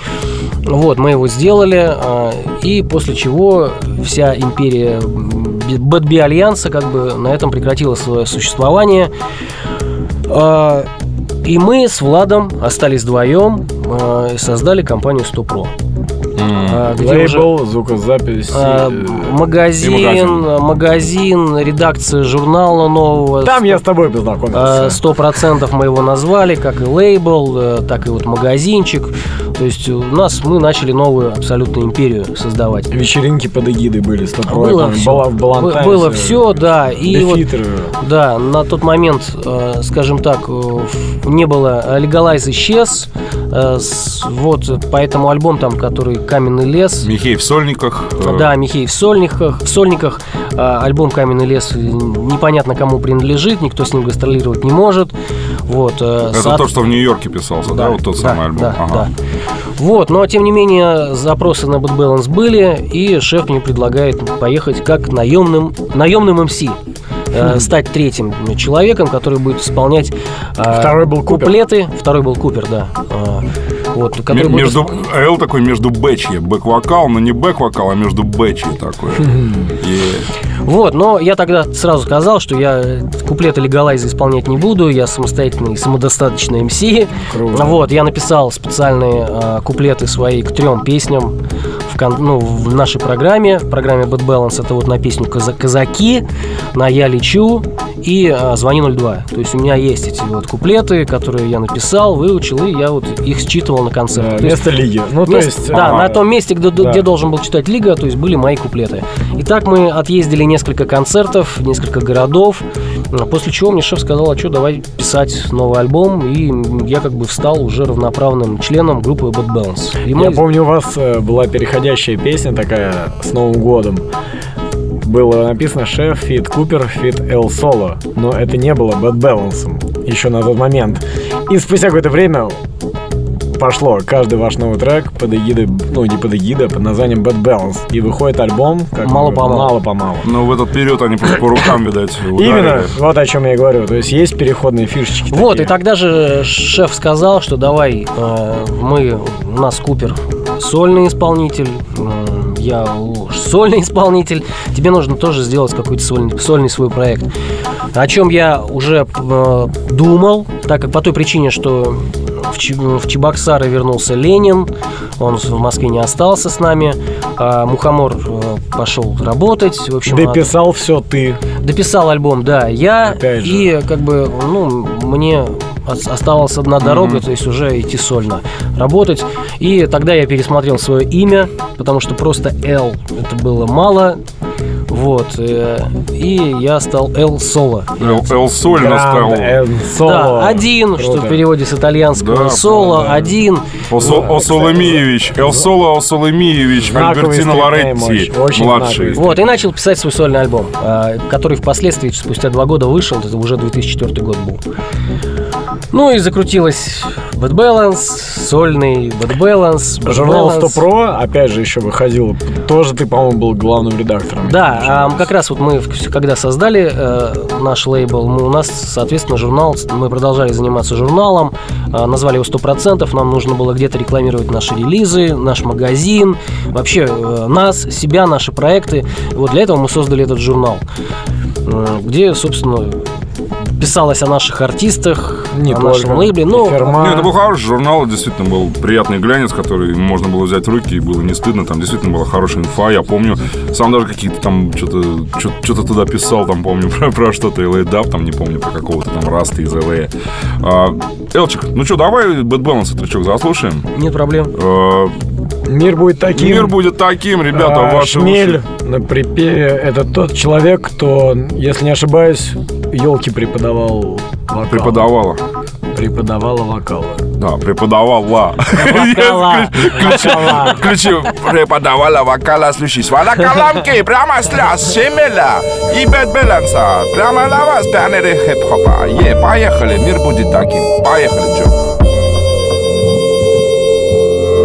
Вот, мы его сделали, э, и после чего вся империя Бэтби Альянса как бы на этом прекратила свое существование. Э, И мы с Владом остались вдвоем э, и создали компанию 100 Pro. А, где уже- Лейбл, звукозапись. а, э, магазин, магазин. магазин, редакция журнала нового. Там я с тобой познакомился. Сто процентов мы его назвали, как и лейбл, э, так и вот магазинчик. То есть у нас мы начали новую абсолютно империю создавать. Вечеринки под эгидой были, сто Было все. было все, да. И вот, да, на тот момент, э, скажем так, не было Legalize исчез. Вот, поэтому альбом там, который Каменный лес. Михей в сольниках. э, Да, Михей в сольниках. В сольниках а, альбом Каменный лес э, непонятно кому принадлежит, никто с ним гастролировать не может. Вот, э, Это соот- то, что в Нью-Йорке писался, да, вот тот да, самый альбом. да, Ага. да. Вот, но тем не менее запросы на Bad Balance были, и шеф мне предлагает поехать как наемным, наемным МС. э, Хм. Стать третьим человеком, который будет исполнять э, Второй был Купер. куплеты. Второй был Купер, да. Э, Вот, который Между, Л такой между бэчье, бэк-вокал, но не бэк-вокал, а между бэчье такой. Е. Вот, но я тогда сразу сказал, что я куплеты Легалайза исполнять не буду, я самостоятельный, самодостаточный МС. Круто. Вот, я написал специальные э, куплеты свои к трем песням в, кон- ну, в нашей программе, в программе Bad Balance, это вот на песню «Каза- «Казаки», на «Я лечу» и э, «Звони 02». То есть у меня есть эти вот куплеты, которые я написал, выучил, и я вот их считывал на концертах. Да, То есть вместо лиги. Ну, то Мест- есть, да, а, на том месте, где, да. где должен был читать Лига, то есть были мои куплеты. И так мы отъездили несколько концертов, несколько городов, а после чего мне шеф сказал, а что, давай писать новый альбом, и я как бы встал уже равноправным членом группы Bad Balance. И мы- Я помню, у вас э, была переходящая песня такая с Новым годом. Было написано «Шеф, Фит Купер, Фит Эл Соло», но это не было Bad Balance еще на тот момент. И спустя какое-то время пошло каждый ваш новый трек под эгидой, ну не под эгидой, а под названием Bad Balance. И выходит альбом как бы Мало-помалу. мало-помалу. Ну, в этот период они просто по рукам, видать, ударили. Именно, вот о чем я и говорю. То есть есть переходные фишечки. Вот, такие. и тогда же шеф сказал, что давай, э, мы, у нас Купер сольный исполнитель, м, я сольный [LAUGHS] исполнитель, тебе нужно тоже сделать какой-то сольный, сольный свой проект. О чем я уже э, думал, так как по той причине, что в, Чи- в Чебоксары вернулся Ленин, он в Москве не остался с нами, а Мухомор э, пошел работать, в общем, Дописал все ты. Дописал альбом, да, я. Опять же. И как бы, ну, мне оставалась одна дорога, Мгм. то есть уже идти сольно работать. И тогда я пересмотрел свое имя, потому что просто L это было мало. Вот. э, И я стал Эл Соло. Эл, Эл Соль настал. Да, один, что в переводе с итальянского Да, соло, да. один. Осо- Осоломиевич, Эл Соло Осоломиевич, Знаковый Альбертино Лоретти, младший. Вот, и начал писать свой сольный альбом, э, который впоследствии, спустя два года вышел, это уже 2004 год был. Ну и закрутилась Bad Balance, сольный Bad Balance, Bad Журнал Balance. 100 Pro опять же еще выходил. Тоже ты, по-моему, был главным редактором. Да, а, как раз вот мы, когда создали э, наш лейбл, мы, у нас, соответственно, журнал, мы продолжали заниматься журналом, а, назвали его 100%, нам нужно было где-то рекламировать наши релизы, наш магазин, вообще э, нас, себя, наши проекты. Вот для этого мы создали этот журнал, э, где, собственно, писалось о наших артистах, Не о нашем лейбле. Ну, Не, это был хороший журнал, действительно был приятный глянец, который можно было взять в руки, и было не стыдно, там действительно была хорошая инфа, я помню, сам даже какие-то там что-то что-то туда писал, там помню [LAUGHS] про, про что-то LA Dub, там не помню, про какого-то там Раста из LA. А, Элчик, ну что, давай Bad Balance тречок заслушаем? Нет проблем. Мир будет таким. Мир будет таким, ребята, А, ваши Шмель уши. на припеве это тот человек, кто, если не ошибаюсь, елки преподавал вокал. Преподавала. Преподавала вокалы. Да, преподавала. Вокала. Ключи, ключи преподавала вокала, слушай, свала каламки, прямо с ляс, Шемеля и Бэд Баланса, прямо на вас, пионеры хип-хопа. Е, поехали, мир будет таким. Поехали, Джо.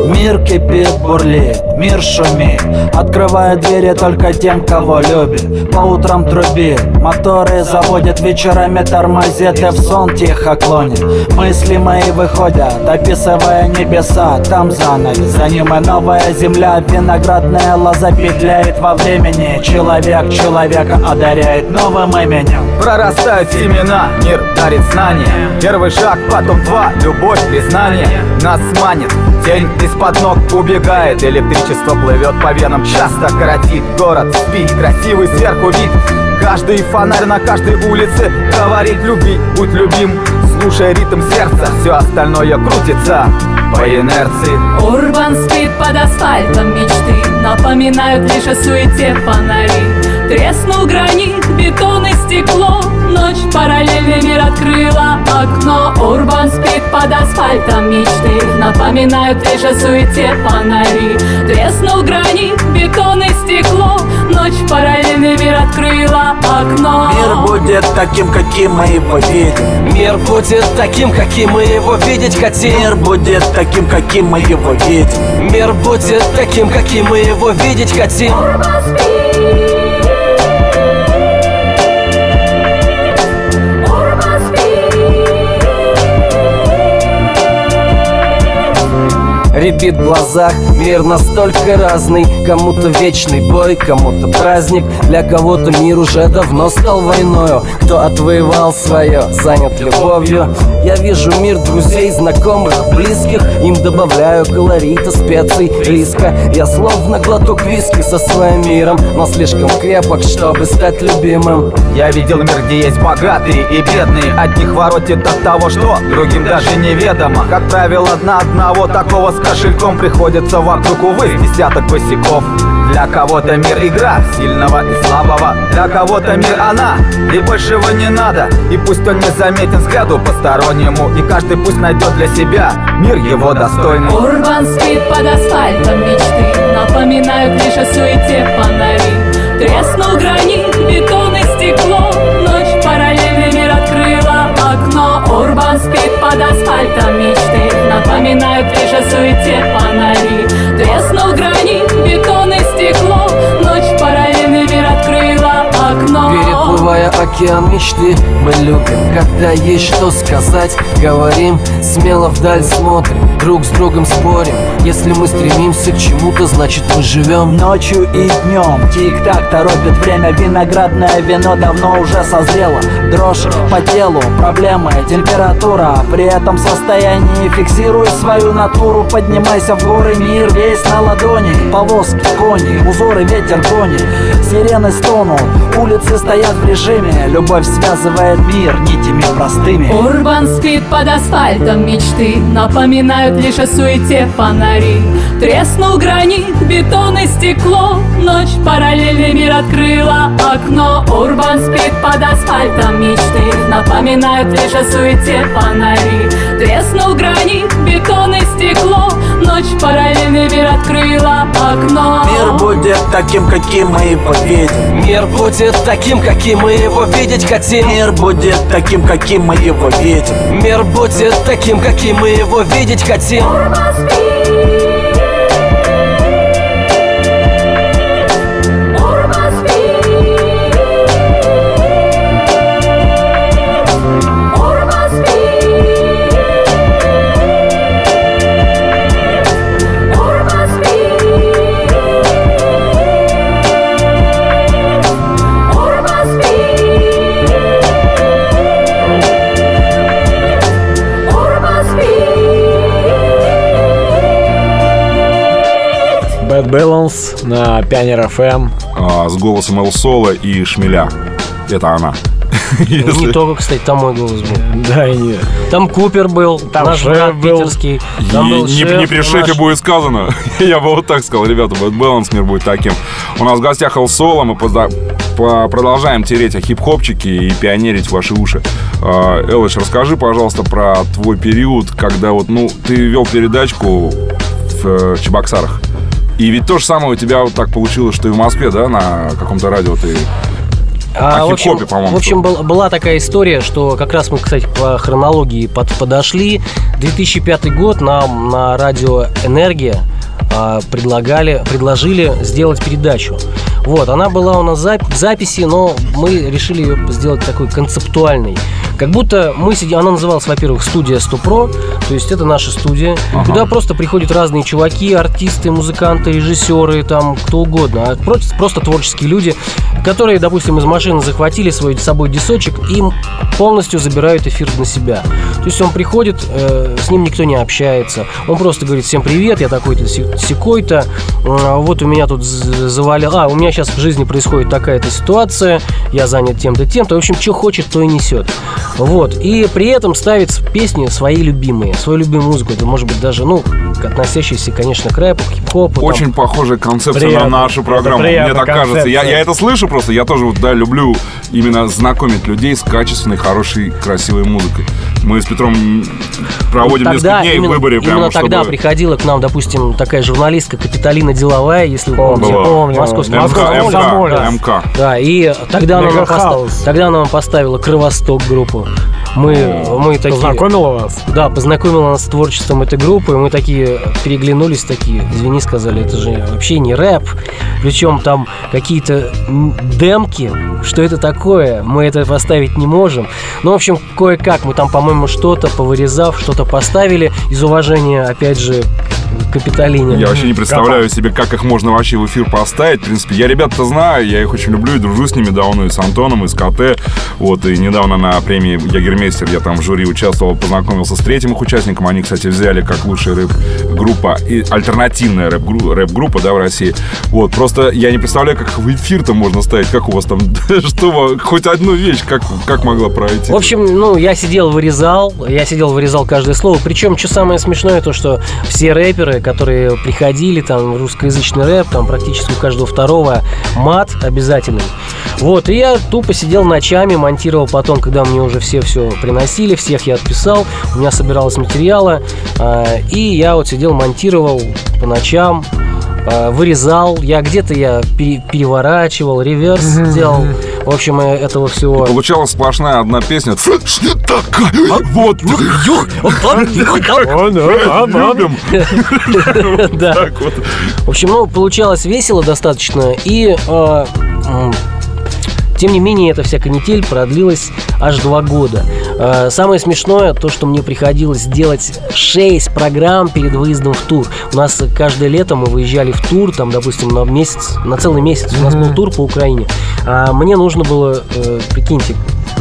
Мир кипит, бурлит, мир шумит. Открывает двери только тем, кого любит. По утрам трубит, моторы заводят Вечерами тормозит и в сон тихо клонит. Мысли мои выходят, описывая небеса. Там занавес, за ним и новая земля. Виноградная лоза петляет во времени. Человек человека одаряет новым именем. Прорастают семена, мир дарит знания. Первый шаг, потом два, любовь, признание Нас манит, тень из-под ног убегает Электричество плывет по венам, часто коротит Город спит, красивый сверху вид. Каждый фонарь на каждой улице говорит люби, будь любим Слушай ритм сердца, все остальное крутится по инерции. Урбан спит под асфальтом мечты Напоминают лишь о суете фонари Треснул гранит, бетон и стекло. Ночь параллельный мир открыла окно. Урбан спит под асфальтом мечты Напоминают лишь о суете фонари Треснул гранит, бетон и стекло. Ночь параллельный мир открыла окно. Мир будет таким, каким мы его видим. Мир будет таким, каким мы его видеть хотим. Мир будет таким, каким мы его видим. Мир будет таким, каким мы его видеть хотим Рябит в глазах, мир настолько разный. Кому-то вечный бой, кому-то праздник. Для кого-то мир уже давно стал войною. Кто отвоевал свое, занят любовью. Я вижу мир друзей, знакомых, близких. Им добавляю колорита, специй, риска. Я словно глоток виски со своим миром Но слишком крепок, чтобы стать любимым. Я видел мир, где есть богатые и бедные. Одних воротит от того, что другим даже неведомо. Как правило, на одного такого кошельком Приходится вокруг, увы, десяток босиков. Для кого-то мир игра сильного и слабого. Для кого-то мир она, и большего не надо. И пусть он не заметен взгляду постороннему. И каждый пусть найдет для себя мир его достойный. Урбан спит под асфальтом мечты. Напоминают лишь о суете фонари. Треснул гранит, бетон и стекло окно Урбан спит под асфальтом мечты. Напоминают лишь о суете фонари. Треснул гранит, бетон и стекло. Ночь параллельный мир открыла окно. Переплывая океан мечты Мы любим, когда есть что сказать. Говорим, смело вдаль смотрим Друг с другом спорим. Если мы стремимся к чему-то, значит мы живем. Ночью и днем. Тик-так торопит время. Виноградное вино давно уже созрело. Дрожь по телу, проблемы, температура. При этом состоянии фиксируй свою натуру. Поднимайся в горы, мир весь на ладони. Повозки, кони, узоры ветер гонит Сирены стонут, улицы стоят в режиме. Любовь связывает мир нитями простыми. Урбан спит под асфальтом мечты Напоминают лишь о суете фонари. Треснул гранит, бетон и стекло. Ночь параллельный мир открыла окно. Урбан спит под асфальтом мечты. Напоминают лишь о суете фонари. Треснул гранит, бетон и стекло. Ночь параллельный мир открыла окно. Мир будет таким, каким мы его видим. Мир будет таким, каким мы его видеть хотим. Мир будет таким, каким мы его видим. Мир будет таким, каким мы его видеть хотим More must be. Bad Balance на Pioneer FM. А, с голосом Эл Соло и Шмеля. Это она. [LAUGHS] Не только, кстати, там мой голос был. Да, и не. Там Купер был, Там наш шеф брат был. питерский. Там И был не, шеф не при шефе наш. будет сказано. [LAUGHS] Я бы вот так сказал, ребята, Bad Balance мир будет таким. У нас в гостях Эл Соло, мы позда- по- продолжаем тереть о хип-хопчике и пионерить ваши уши. А, Элыч, расскажи, пожалуйста, про твой период, когда вот, ну, ты вел передачку в э, Чебоксарах. И ведь то же самое у тебя вот так получилось, что и в Москве, да, на каком-то радио ты... А, О в общем, по-моему, в общем был- была такая история, что как раз мы, кстати, по хронологии под- подошли. 2005 год нам на радио «Энергия» а, предлагали, предложили сделать передачу. Вот, она была у нас в записи, но мы решили ее сделать такой концептуальной. Как будто мы сидим, она называлась, во-первых, студия 100 Pro, то есть это наша студия, Ага. куда просто приходят разные чуваки, артисты, музыканты, режиссеры, там кто угодно, а просто, просто творческие люди, которые, допустим, из машины захватили свой с собой дисочек и полностью забирают эфир на себя. То есть он приходит, э, с ним никто не общается, он просто говорит всем привет, я такой-то се- секой-то, э, вот у меня тут з- завалил, а у меня сейчас в жизни происходит такая-то ситуация, я занят тем-то, тем-то, в общем, что хочет, то и несет. Вот, и при этом ставит песни свои любимые, свою любимую музыку, это может быть даже, ну, относящиеся, конечно, к рэпу, к хип-хопу. там. Очень похожая концепция Приятно. на нашу программу. Мне так кажется. Я, я это слышу просто. Я тоже вот, да, люблю именно знакомить людей с качественной, хорошей, красивой музыкой. Мы с Петром проводим несколько дней в выборе именно прямо, тогда чтобы... приходила к нам, допустим, такая журналистка Капиталина Деловая, если вы помните. помню. Московский МК, МК. МК. Да, и тогда она, нам Мегахаус. поста- тогда она нам поставила Кровосток группу. Мы, мы такие... Познакомила вас? Да, познакомила нас с творчеством этой группы, мы такие переглянулись, такие, извини, сказали, это же вообще не рэп, причем там какие-то демки, что это такое, мы это поставить не можем. Ну, в общем, кое-как мы там, по-моему, что-то повырезав, что-то поставили из уважения, опять же, к Капитолине. Я вообще не представляю себе, как их можно вообще в эфир поставить. В принципе, я ребят-то знаю, я их очень люблю и дружу с ними давно, и с Антоном, и с КТ. Вот, и недавно на премии Ягермейстер я там в жюри участвовал, познакомился с третьим их участником. Они, кстати, взяли как лучшая рэп-группа, и альтернативная рэп-гру- рэп-группа, да, в России. Вот, просто я не представляю, как в эфир-то можно ставить, как у вас там, [LAUGHS] что, хоть одну вещь, как, как могла пройти? В общем, ну, я сидел, вырезал, я сидел, вырезал каждое слово. Причем, что самое смешное, то, что все рэперы, которые приходили, там, русскоязычный рэп, там, практически у каждого второго мат обязательный. Вот, и я тупо сидел ночами, монтировал потом, когда мне уже все все приносили, всех я отписал, у меня собиралось материала, а, и я вот сидел, монтировал по ночам, вырезал, я где-то я пере- переворачивал, реверс делал. В общем, э, этого всего... Получалась сплошная одна песня. Такая, [LAUGHS] вот. Да. В общем, ну, получалось весело достаточно. И, э, тем не менее, эта вся канитель продлилась аж два года. Э, самое смешное, то, что мне приходилось делать 6 программ перед выездом в тур. У нас каждое лето мы выезжали в тур, там, допустим, на месяц, на целый месяц у нас был тур по Украине. А мне нужно было, э, прикиньте,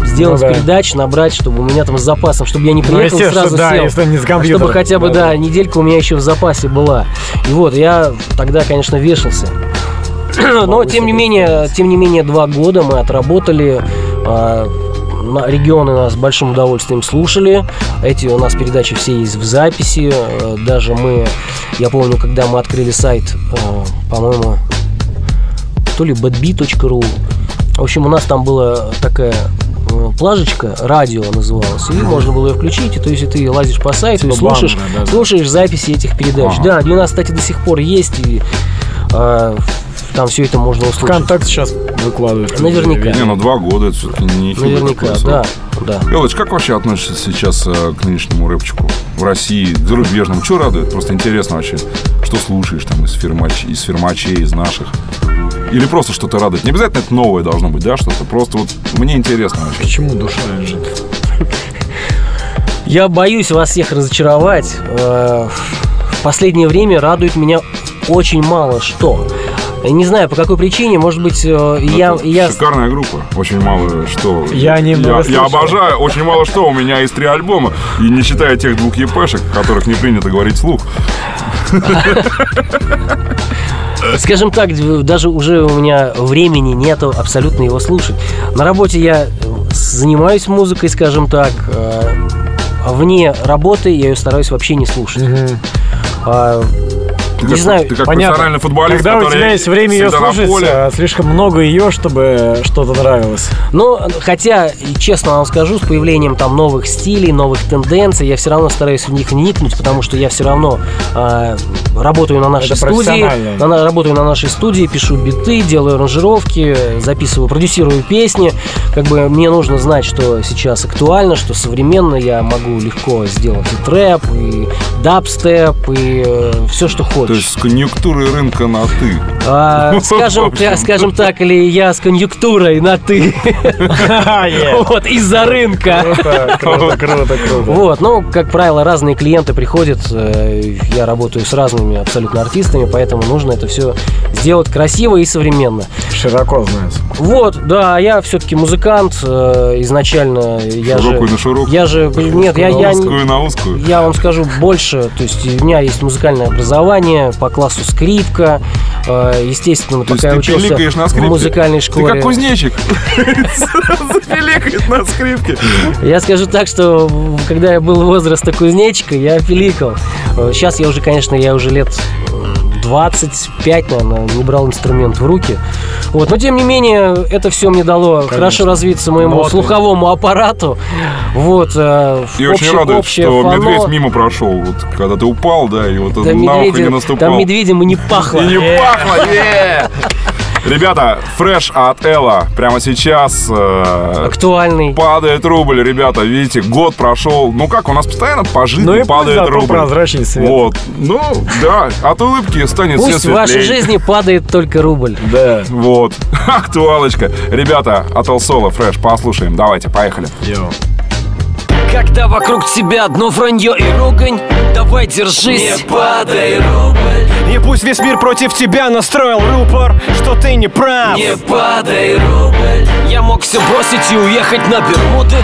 сделать Ну да. передач, набрать, чтобы у меня там с запасом, чтобы я не Ну, приехал естественно, сразу да, сел. если не с компьютера. чтобы хотя бы, Да, да, да. неделька у меня еще в запасе была. И вот, я тогда, конечно, вешался. [CLEARS THROAT] Но тем не менее, тем не менее, два года мы отработали. а, Регионы нас с большим удовольствием слушали. Эти у нас передачи все есть в записи. Э, Даже мы, я помню, когда мы открыли сайт, э, по-моему, то ли badbee.ru. В общем, у нас там была такая э, плажечка, радио называлось, и можно было ее включить, и то есть и ты лазишь по сайту и Типа слушаешь, баннера, да, да. слушаешь записи этих передач. Ага. Да, они у нас, кстати, до сих пор есть, и э, там все это можно услышать. ВКонтакте сейчас выкладывают. Наверняка. Не, ну два года, это все-таки не Наверняка, такой да, да. Элыч, как вообще относишься сейчас э, к нынешнему рэпчику в России, к зарубежному? Что радует? Просто интересно вообще, что слушаешь там из, фирмач, из фирмачей, из наших? Или просто что-то радует? Не обязательно это новое должно быть, да, что-то? Просто вот мне интересно вообще. Почему душа лежит? [LAUGHS] Я боюсь вас всех разочаровать. Э, В последнее время радует меня очень мало что. Я Не знаю, по какой причине, может быть, э, я, я Шикарная группа. Очень мало что. Я немного я, слышал. обожаю. Очень мало что. У меня есть три альбома. И не считая тех двух епешек, о которых не принято говорить вслух. Скажем так, даже уже у меня времени нету абсолютно его слушать. На работе я занимаюсь музыкой, скажем так. э, а Вне работы я ее стараюсь вообще не слушать. Ты не как- знаю, ты как Понятно. профессиональный футболист, Когда у тебя есть время ее слушать, поле. а, слишком много ее, чтобы что-то нравилось. Ну, хотя, и честно вам скажу, с появлением там новых стилей, новых тенденций, я все равно стараюсь в них вникнуть, потому что я все равно а, работаю на нашей Это студии, на- работаю на нашей студии, пишу биты, делаю аранжировки, записываю, продюсирую песни. Как бы мне нужно знать, что сейчас актуально, что современно. Я могу легко сделать и трэп, и дабстеп, и все, что хочешь. То есть с конъюнктурой рынка на «ты». А, [LAUGHS] скажем, скажем так, или я с конъюнктурой на ты. [LAUGHS] Вот, из-за рынка. Круто, круто, круто. Вот, ну, как правило, разные клиенты приходят, э, я работаю с разными абсолютно артистами, поэтому нужно это все сделать красиво и современно. Широко знается. Вот, да, я все-таки музыкант э, изначально. Я Широкую же, на широкую. Я же, нет, я, на я, узкую на узкую. я вам скажу больше, то есть у меня есть музыкальное образование по классу скрипка, э, естественно, То пока я ты учился на в музыкальной Ты школе. как кузнечик. Запиликает на скрипке. Я скажу так, что когда я был возраста кузнечика, я пиликал. Сейчас я уже, конечно, я уже лет 25, наверное, не брал инструмент в руки. Вот, но тем не менее, это все мне дало хорошо развиться моему Ноты. слуховому аппарату. Вот, э, И общее- очень радует, что фано. медведь мимо прошел. Вот когда ты упал, да, и вот Да, на ухо не медведя- наступал. там медведем и не пахло. И не пахло, е! Ребята, фреш от Элла прямо сейчас э, Актуальный. падает рубль, ребята, видите, год прошел. Ну как, у нас постоянно по жизни Ну и пусть падает зато рубль. прозрачней свет. Вот, ну да, от улыбки станет все Пусть в вашей жизни падает только рубль. Да. Вот, [LAUGHS] актуалочка. Ребята, от Эл Соло, фреш, послушаем. Давайте, поехали. Йоу. Когда вокруг тебя одно вранье и ругань Давай держись. Не падай, рубль. И пусть весь мир против тебя настроил рупор Что ты не прав. Не падай, рубль. Я мог все бросить и уехать на Бермуды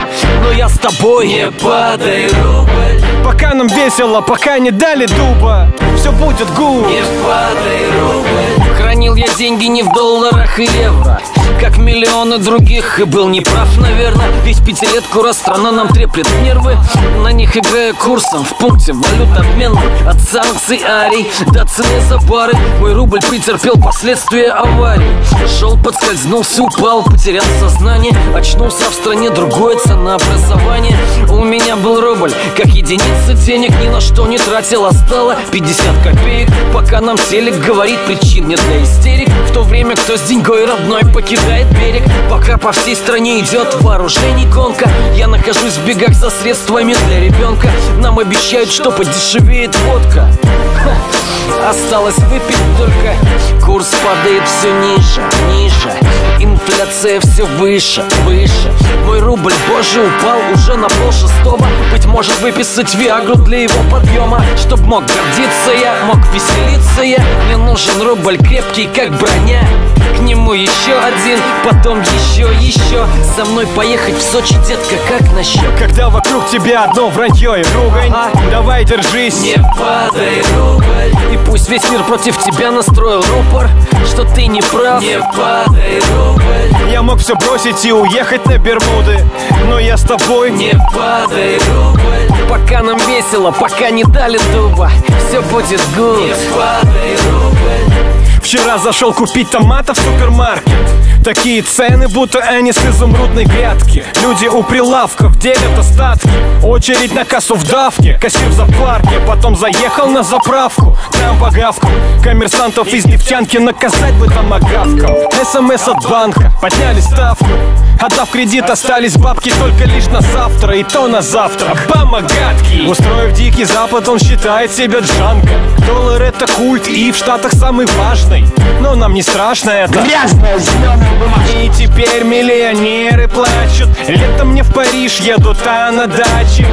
Но я с тобой. Не падай, рубль. Пока нам весело, пока не дали дуба Все будет гуд. Не падай, рубль Хранил я деньги не в долларах и евро. Как миллионы других И был неправ, наверное Ведь пятилетку раз страна нам треплет нервы. На них играя курсом В пункте валют обмен От санкций арий до цены за пары Мой рубль претерпел последствия аварии Шел, подскользнулся, упал Потерял сознание. Очнулся в стране другое ценообразование. У меня был рубль Как единица денег. Ни на что не тратил А стало 50 копеек. Пока нам телек говорит причин нет для истерик В то время кто с деньгой родной покидает берег. Пока по всей стране идет вооружений гонка Я нахожусь в бегах за средствами для ребенка. Нам обещают, что подешевеет водка Осталось выпить только Курс падает все ниже, ниже. Инфляция все выше, выше. Мой рубль, боже, упал уже на пол шестого. Быть может выписать Виагру для его подъема. Чтоб мог гордиться я, мог веселиться я. Мне нужен рубль крепкий, как броня. К нему еще один, потом еще, еще Со мной поехать в Сочи, детка, как насчет? Когда вокруг тебя одно вранье и ругань Давай держись. Не падай, рубль И пусть весь мир против тебя настроил рупор Что ты не прав. Не падай, рубль Я мог все бросить и уехать на Бермуды Но я с тобой. Не падай, рубль Пока нам весело, пока не дали дуба Все будет гуд Не падай, рубль Вчера зашел купить томатов в супермаркет. Такие цены, будто они с изумрудной грядки. Люди у прилавков делят остатки. Очередь на кассу в давке. Кассир за парки Потом заехал на заправку. Там погавку. Коммерсантов из нефтянки наказать бы там огавком СМС от банка. Подняли ставку Отдав кредит, остались бабки только лишь на завтра И то на завтра. Обама гадкий Устроив дикий запад, он считает себя джанго Доллар это культ и в Штатах самый важный. Но нам не страшно это. Грязная зеленая бумажка. И теперь миллионеры плачут. Летом мне в Париж едут, а на даче.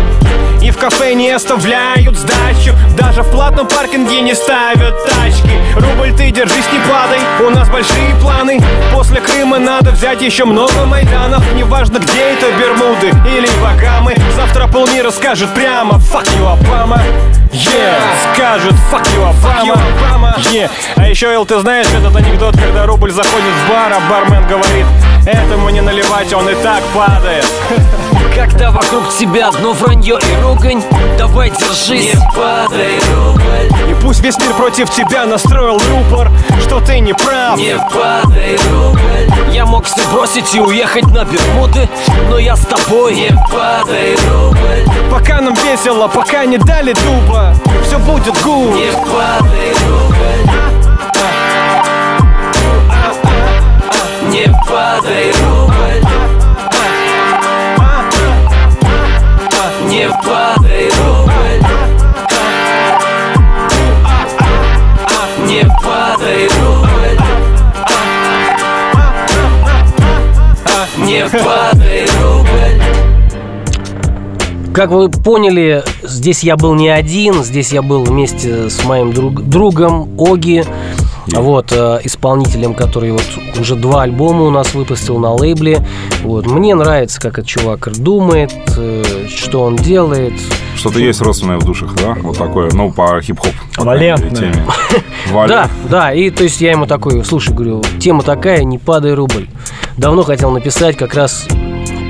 И в кафе не оставляют сдачу. Даже в платном паркинге не ставят тачки. Рубль, ты держись, не падай. У нас большие планы. После Крыма надо взять еще много майданов Неважно, где это, Бермуды или Багамы. Завтра полмира скажет прямо Fuck you, Обама Yeah, скажет fuck you, Обама Yeah. А еще, Эл, ты знаешь этот анекдот, когда рубль заходит в бар, а бармен говорит Этому не наливать, он и так падает [LAUGHS] Когда вокруг тебя одно вранье и ругань Давай держись. Не падай, рубль И пусть весь мир против тебя настроил рупор Что ты не прав. Не падай, рубль Я мог все бросить и уехать на Бермуды Но я с тобой. Не падай, рубль Пока нам весело, пока не дали дуба Все будет гуд. Не падай, рубль Не падай, рубль Не падай, рубль Не падай, рубль Не падай, рубль Как вы поняли, здесь я был не один, здесь я был вместе с моим друг- другом Оги, вот, э, исполнителем, который вот уже два альбома у нас выпустил на лейбле. Вот, мне нравится, как этот чувак думает, э, что он делает. Что-то есть родственное в душах, да? Вот такое, ну, по хип-хоп. Валентное. [LAUGHS] Да, да, и то есть я ему такой, слушай, говорю, тема такая, не падай рубль. Давно хотел написать, как раз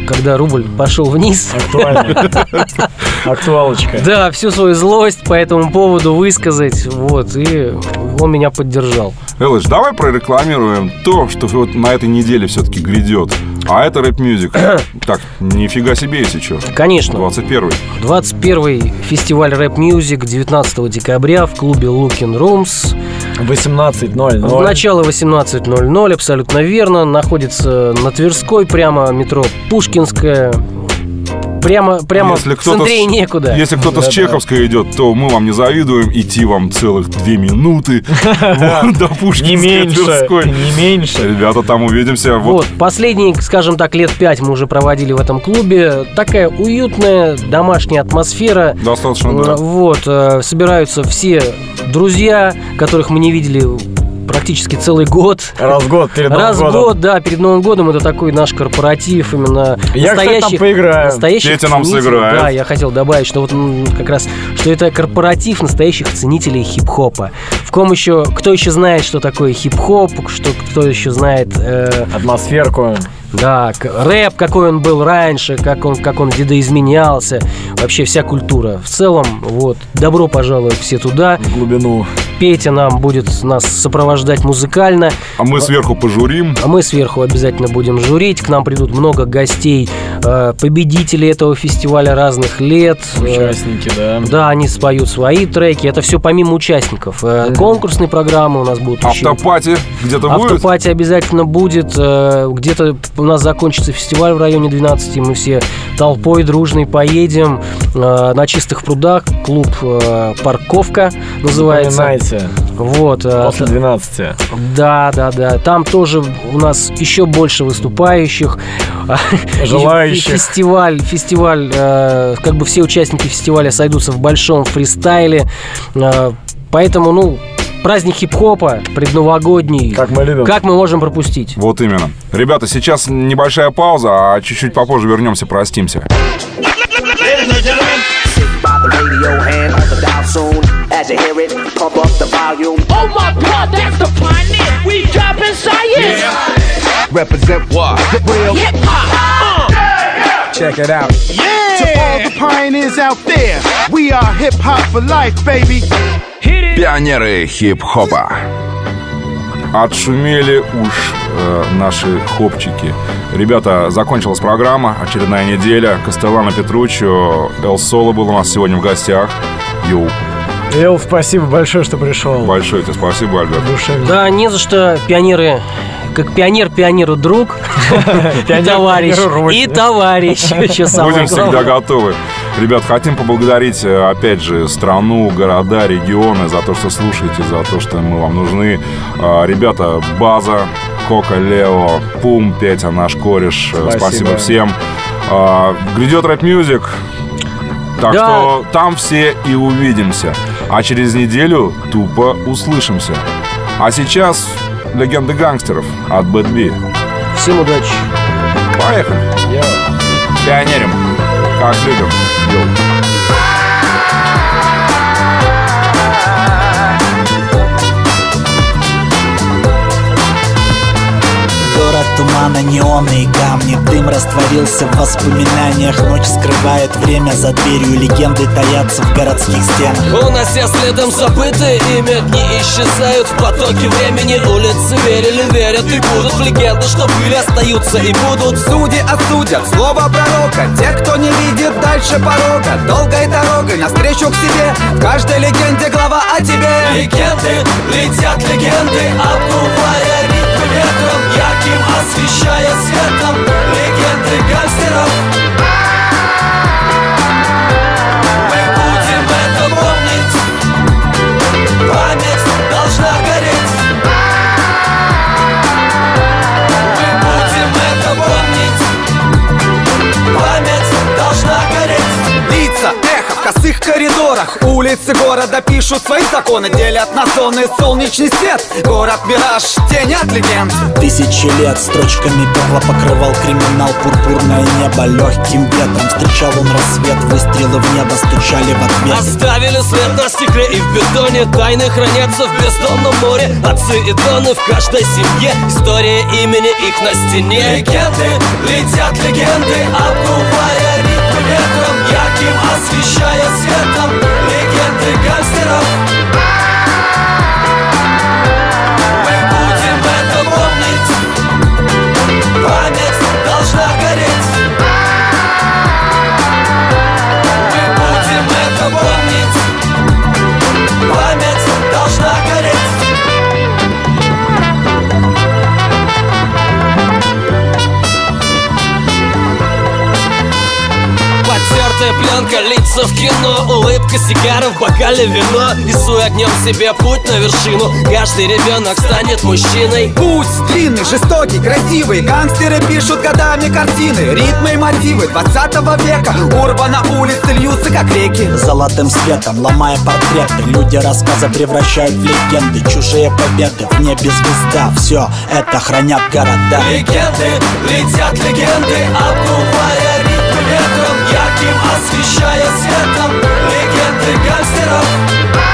когда рубль пошел вниз. Актуально. [LAUGHS] Актуалочка. Да, всю свою злость по этому поводу высказать, вот, и он меня поддержал. Элыч, давай прорекламируем то, что вот на этой неделе все-таки грядет. А это рэп-мюзик. [COUGHS] так, нифига себе, если что. Конечно. 21 21 фестиваль рэп мьюзик 19 декабря в клубе Looking Rooms. 18.00. В начало 18.00, абсолютно верно. Находится на Тверской, прямо метро Пушкинская. Прямо, прямо Если в центре с- некуда. Если кто-то с Да-да. Чеховской идет, то мы вам не завидуем. Идти вам целых две минуты [LAUGHS] до Пушкинской, Не меньше, Тверской. не меньше. Ребята, там увидимся. Вот Вот, последние, скажем так, лет пять мы уже проводили в этом клубе. Такая уютная домашняя атмосфера. достаточно, да. Э, Вот, э, собираются все друзья, которых мы не видели практически целый год. Раз в год перед Новым Раз в годом. год, да, перед Новым годом это такой наш корпоратив, именно Я, кстати, там поиграю. настоящих Петя нам сыграет. Да, я хотел добавить, что вот как раз, что это корпоратив настоящих ценителей хип-хопа. В ком еще, кто еще знает, что такое хип-хоп, что кто еще знает э, Атмосферку. да, рэп, какой он был раньше, как он, как он видоизменялся, вообще вся культура. В целом, вот, добро пожаловать все туда. В глубину. Петя нам будет нас сопровождать музыкально. А мы сверху пожурим. А мы сверху обязательно будем журить. К нам придут много гостей, э, победителей этого фестиваля разных лет. Э, Участники, да. Да, они споют свои треки. Это все помимо участников. Э, Конкурсные программы у нас будут еще. Автопати где-то будет? Автопати обязательно будет. Где-то у нас закончится фестиваль в районе 12. Мы все толпой дружной поедем на чистых прудах. Клуб «Парковка» называется. Вспоминайте. Вот. э, После 12. Да, да, да. Там тоже у нас еще больше выступающих. Желающих. Фестиваль, фестиваль, э, как бы все участники фестиваля сойдутся в большом фристайле. Э, Поэтому, ну, праздник хип-хопа, предновогодний. Как мы любим. Как мы можем пропустить? Вот именно. Ребята, сейчас небольшая пауза, а чуть-чуть попозже вернемся, простимся. As you hear it, pump up the volume. Oh my god, that's the pioneer. We dropping science. Represent what? Real hip hop. Check it out. Yeah! To all the pioneers out there, we are hip hop for life, baby. Пионеры хип-хопа. Отшумели уж э, наши хопчики. Ребята, закончилась программа, очередная неделя. Костеллано Петруччо, Эл Соло был у нас сегодня в гостях. Йоу. Эл, спасибо большое, что пришел. Большое тебе спасибо, Альберт. Душевно. Да, не за что, пионеры, как пионер пионеру друг, [LAUGHS] и товарищ, и товарищ, еще Будем всегда готовы. Ребят, хотим поблагодарить, э, опять же, страну, города, регионы за то, что слушаете, за то, что мы вам нужны. А, Ребята, База, Кока, Лео, Пум, Петя, наш кореш. Э, Спасибо. Спасибо всем. А, Грядет Rap Music. Так Да. что там все и увидимся. А через неделю тупо услышимся. А сейчас легенды гангстеров от Bad B. Всем удачи. Поехали. Пионерим. Как любим. Йоу. Неоны и камни. Дым растворился в воспоминаниях. Ночь скрывает время. За дверью Легенды таятся в городских стенах. Унося следом забытые имя. Дни исчезают в потоке времени. Улицы верили, верят и будут. В легенды Что были, остаются и будут. Судьи осудят слово пророка. Те, кто не видит дальше порога. Долгой дорогой навстречу к себе. В каждой легенде глава о тебе. Легенды, летят легенды Обдувая Улицы города пишут свои законы Делят на зоны солнечный свет. Город Мираж, тень от легенд. Тысячи лет строчками пепла покрывал криминал Пурпурное небо легким ветром. Встречал он рассвет, выстрелы в небо стучали в ответ. Оставили след на стекле и в бетоне Тайны хранятся в бездонном море. Отцы и доны в каждой семье История имени их на стене. Легенды, летят легенды Обдувая ритмы ветром Ярким освещая светом Легенды гангстеров Мы пленка, лица в кино Улыбка, сигара в бокале вино. Рисуй огнем себе путь на вершину. Каждый ребенок станет мужчиной. Путь длинный, жестокий, красивый. Гангстеры пишут годами картины Ритмы и мотивы 20 века. Урба на улице льются как реки. Золотым светом, ломая портреты Люди рассказа превращают в легенды. Чужие победы, в небе звезда. Все это хранят города. Легенды, летят легенды Обдувая ветром Ярким освещая светом Легенды гангстеров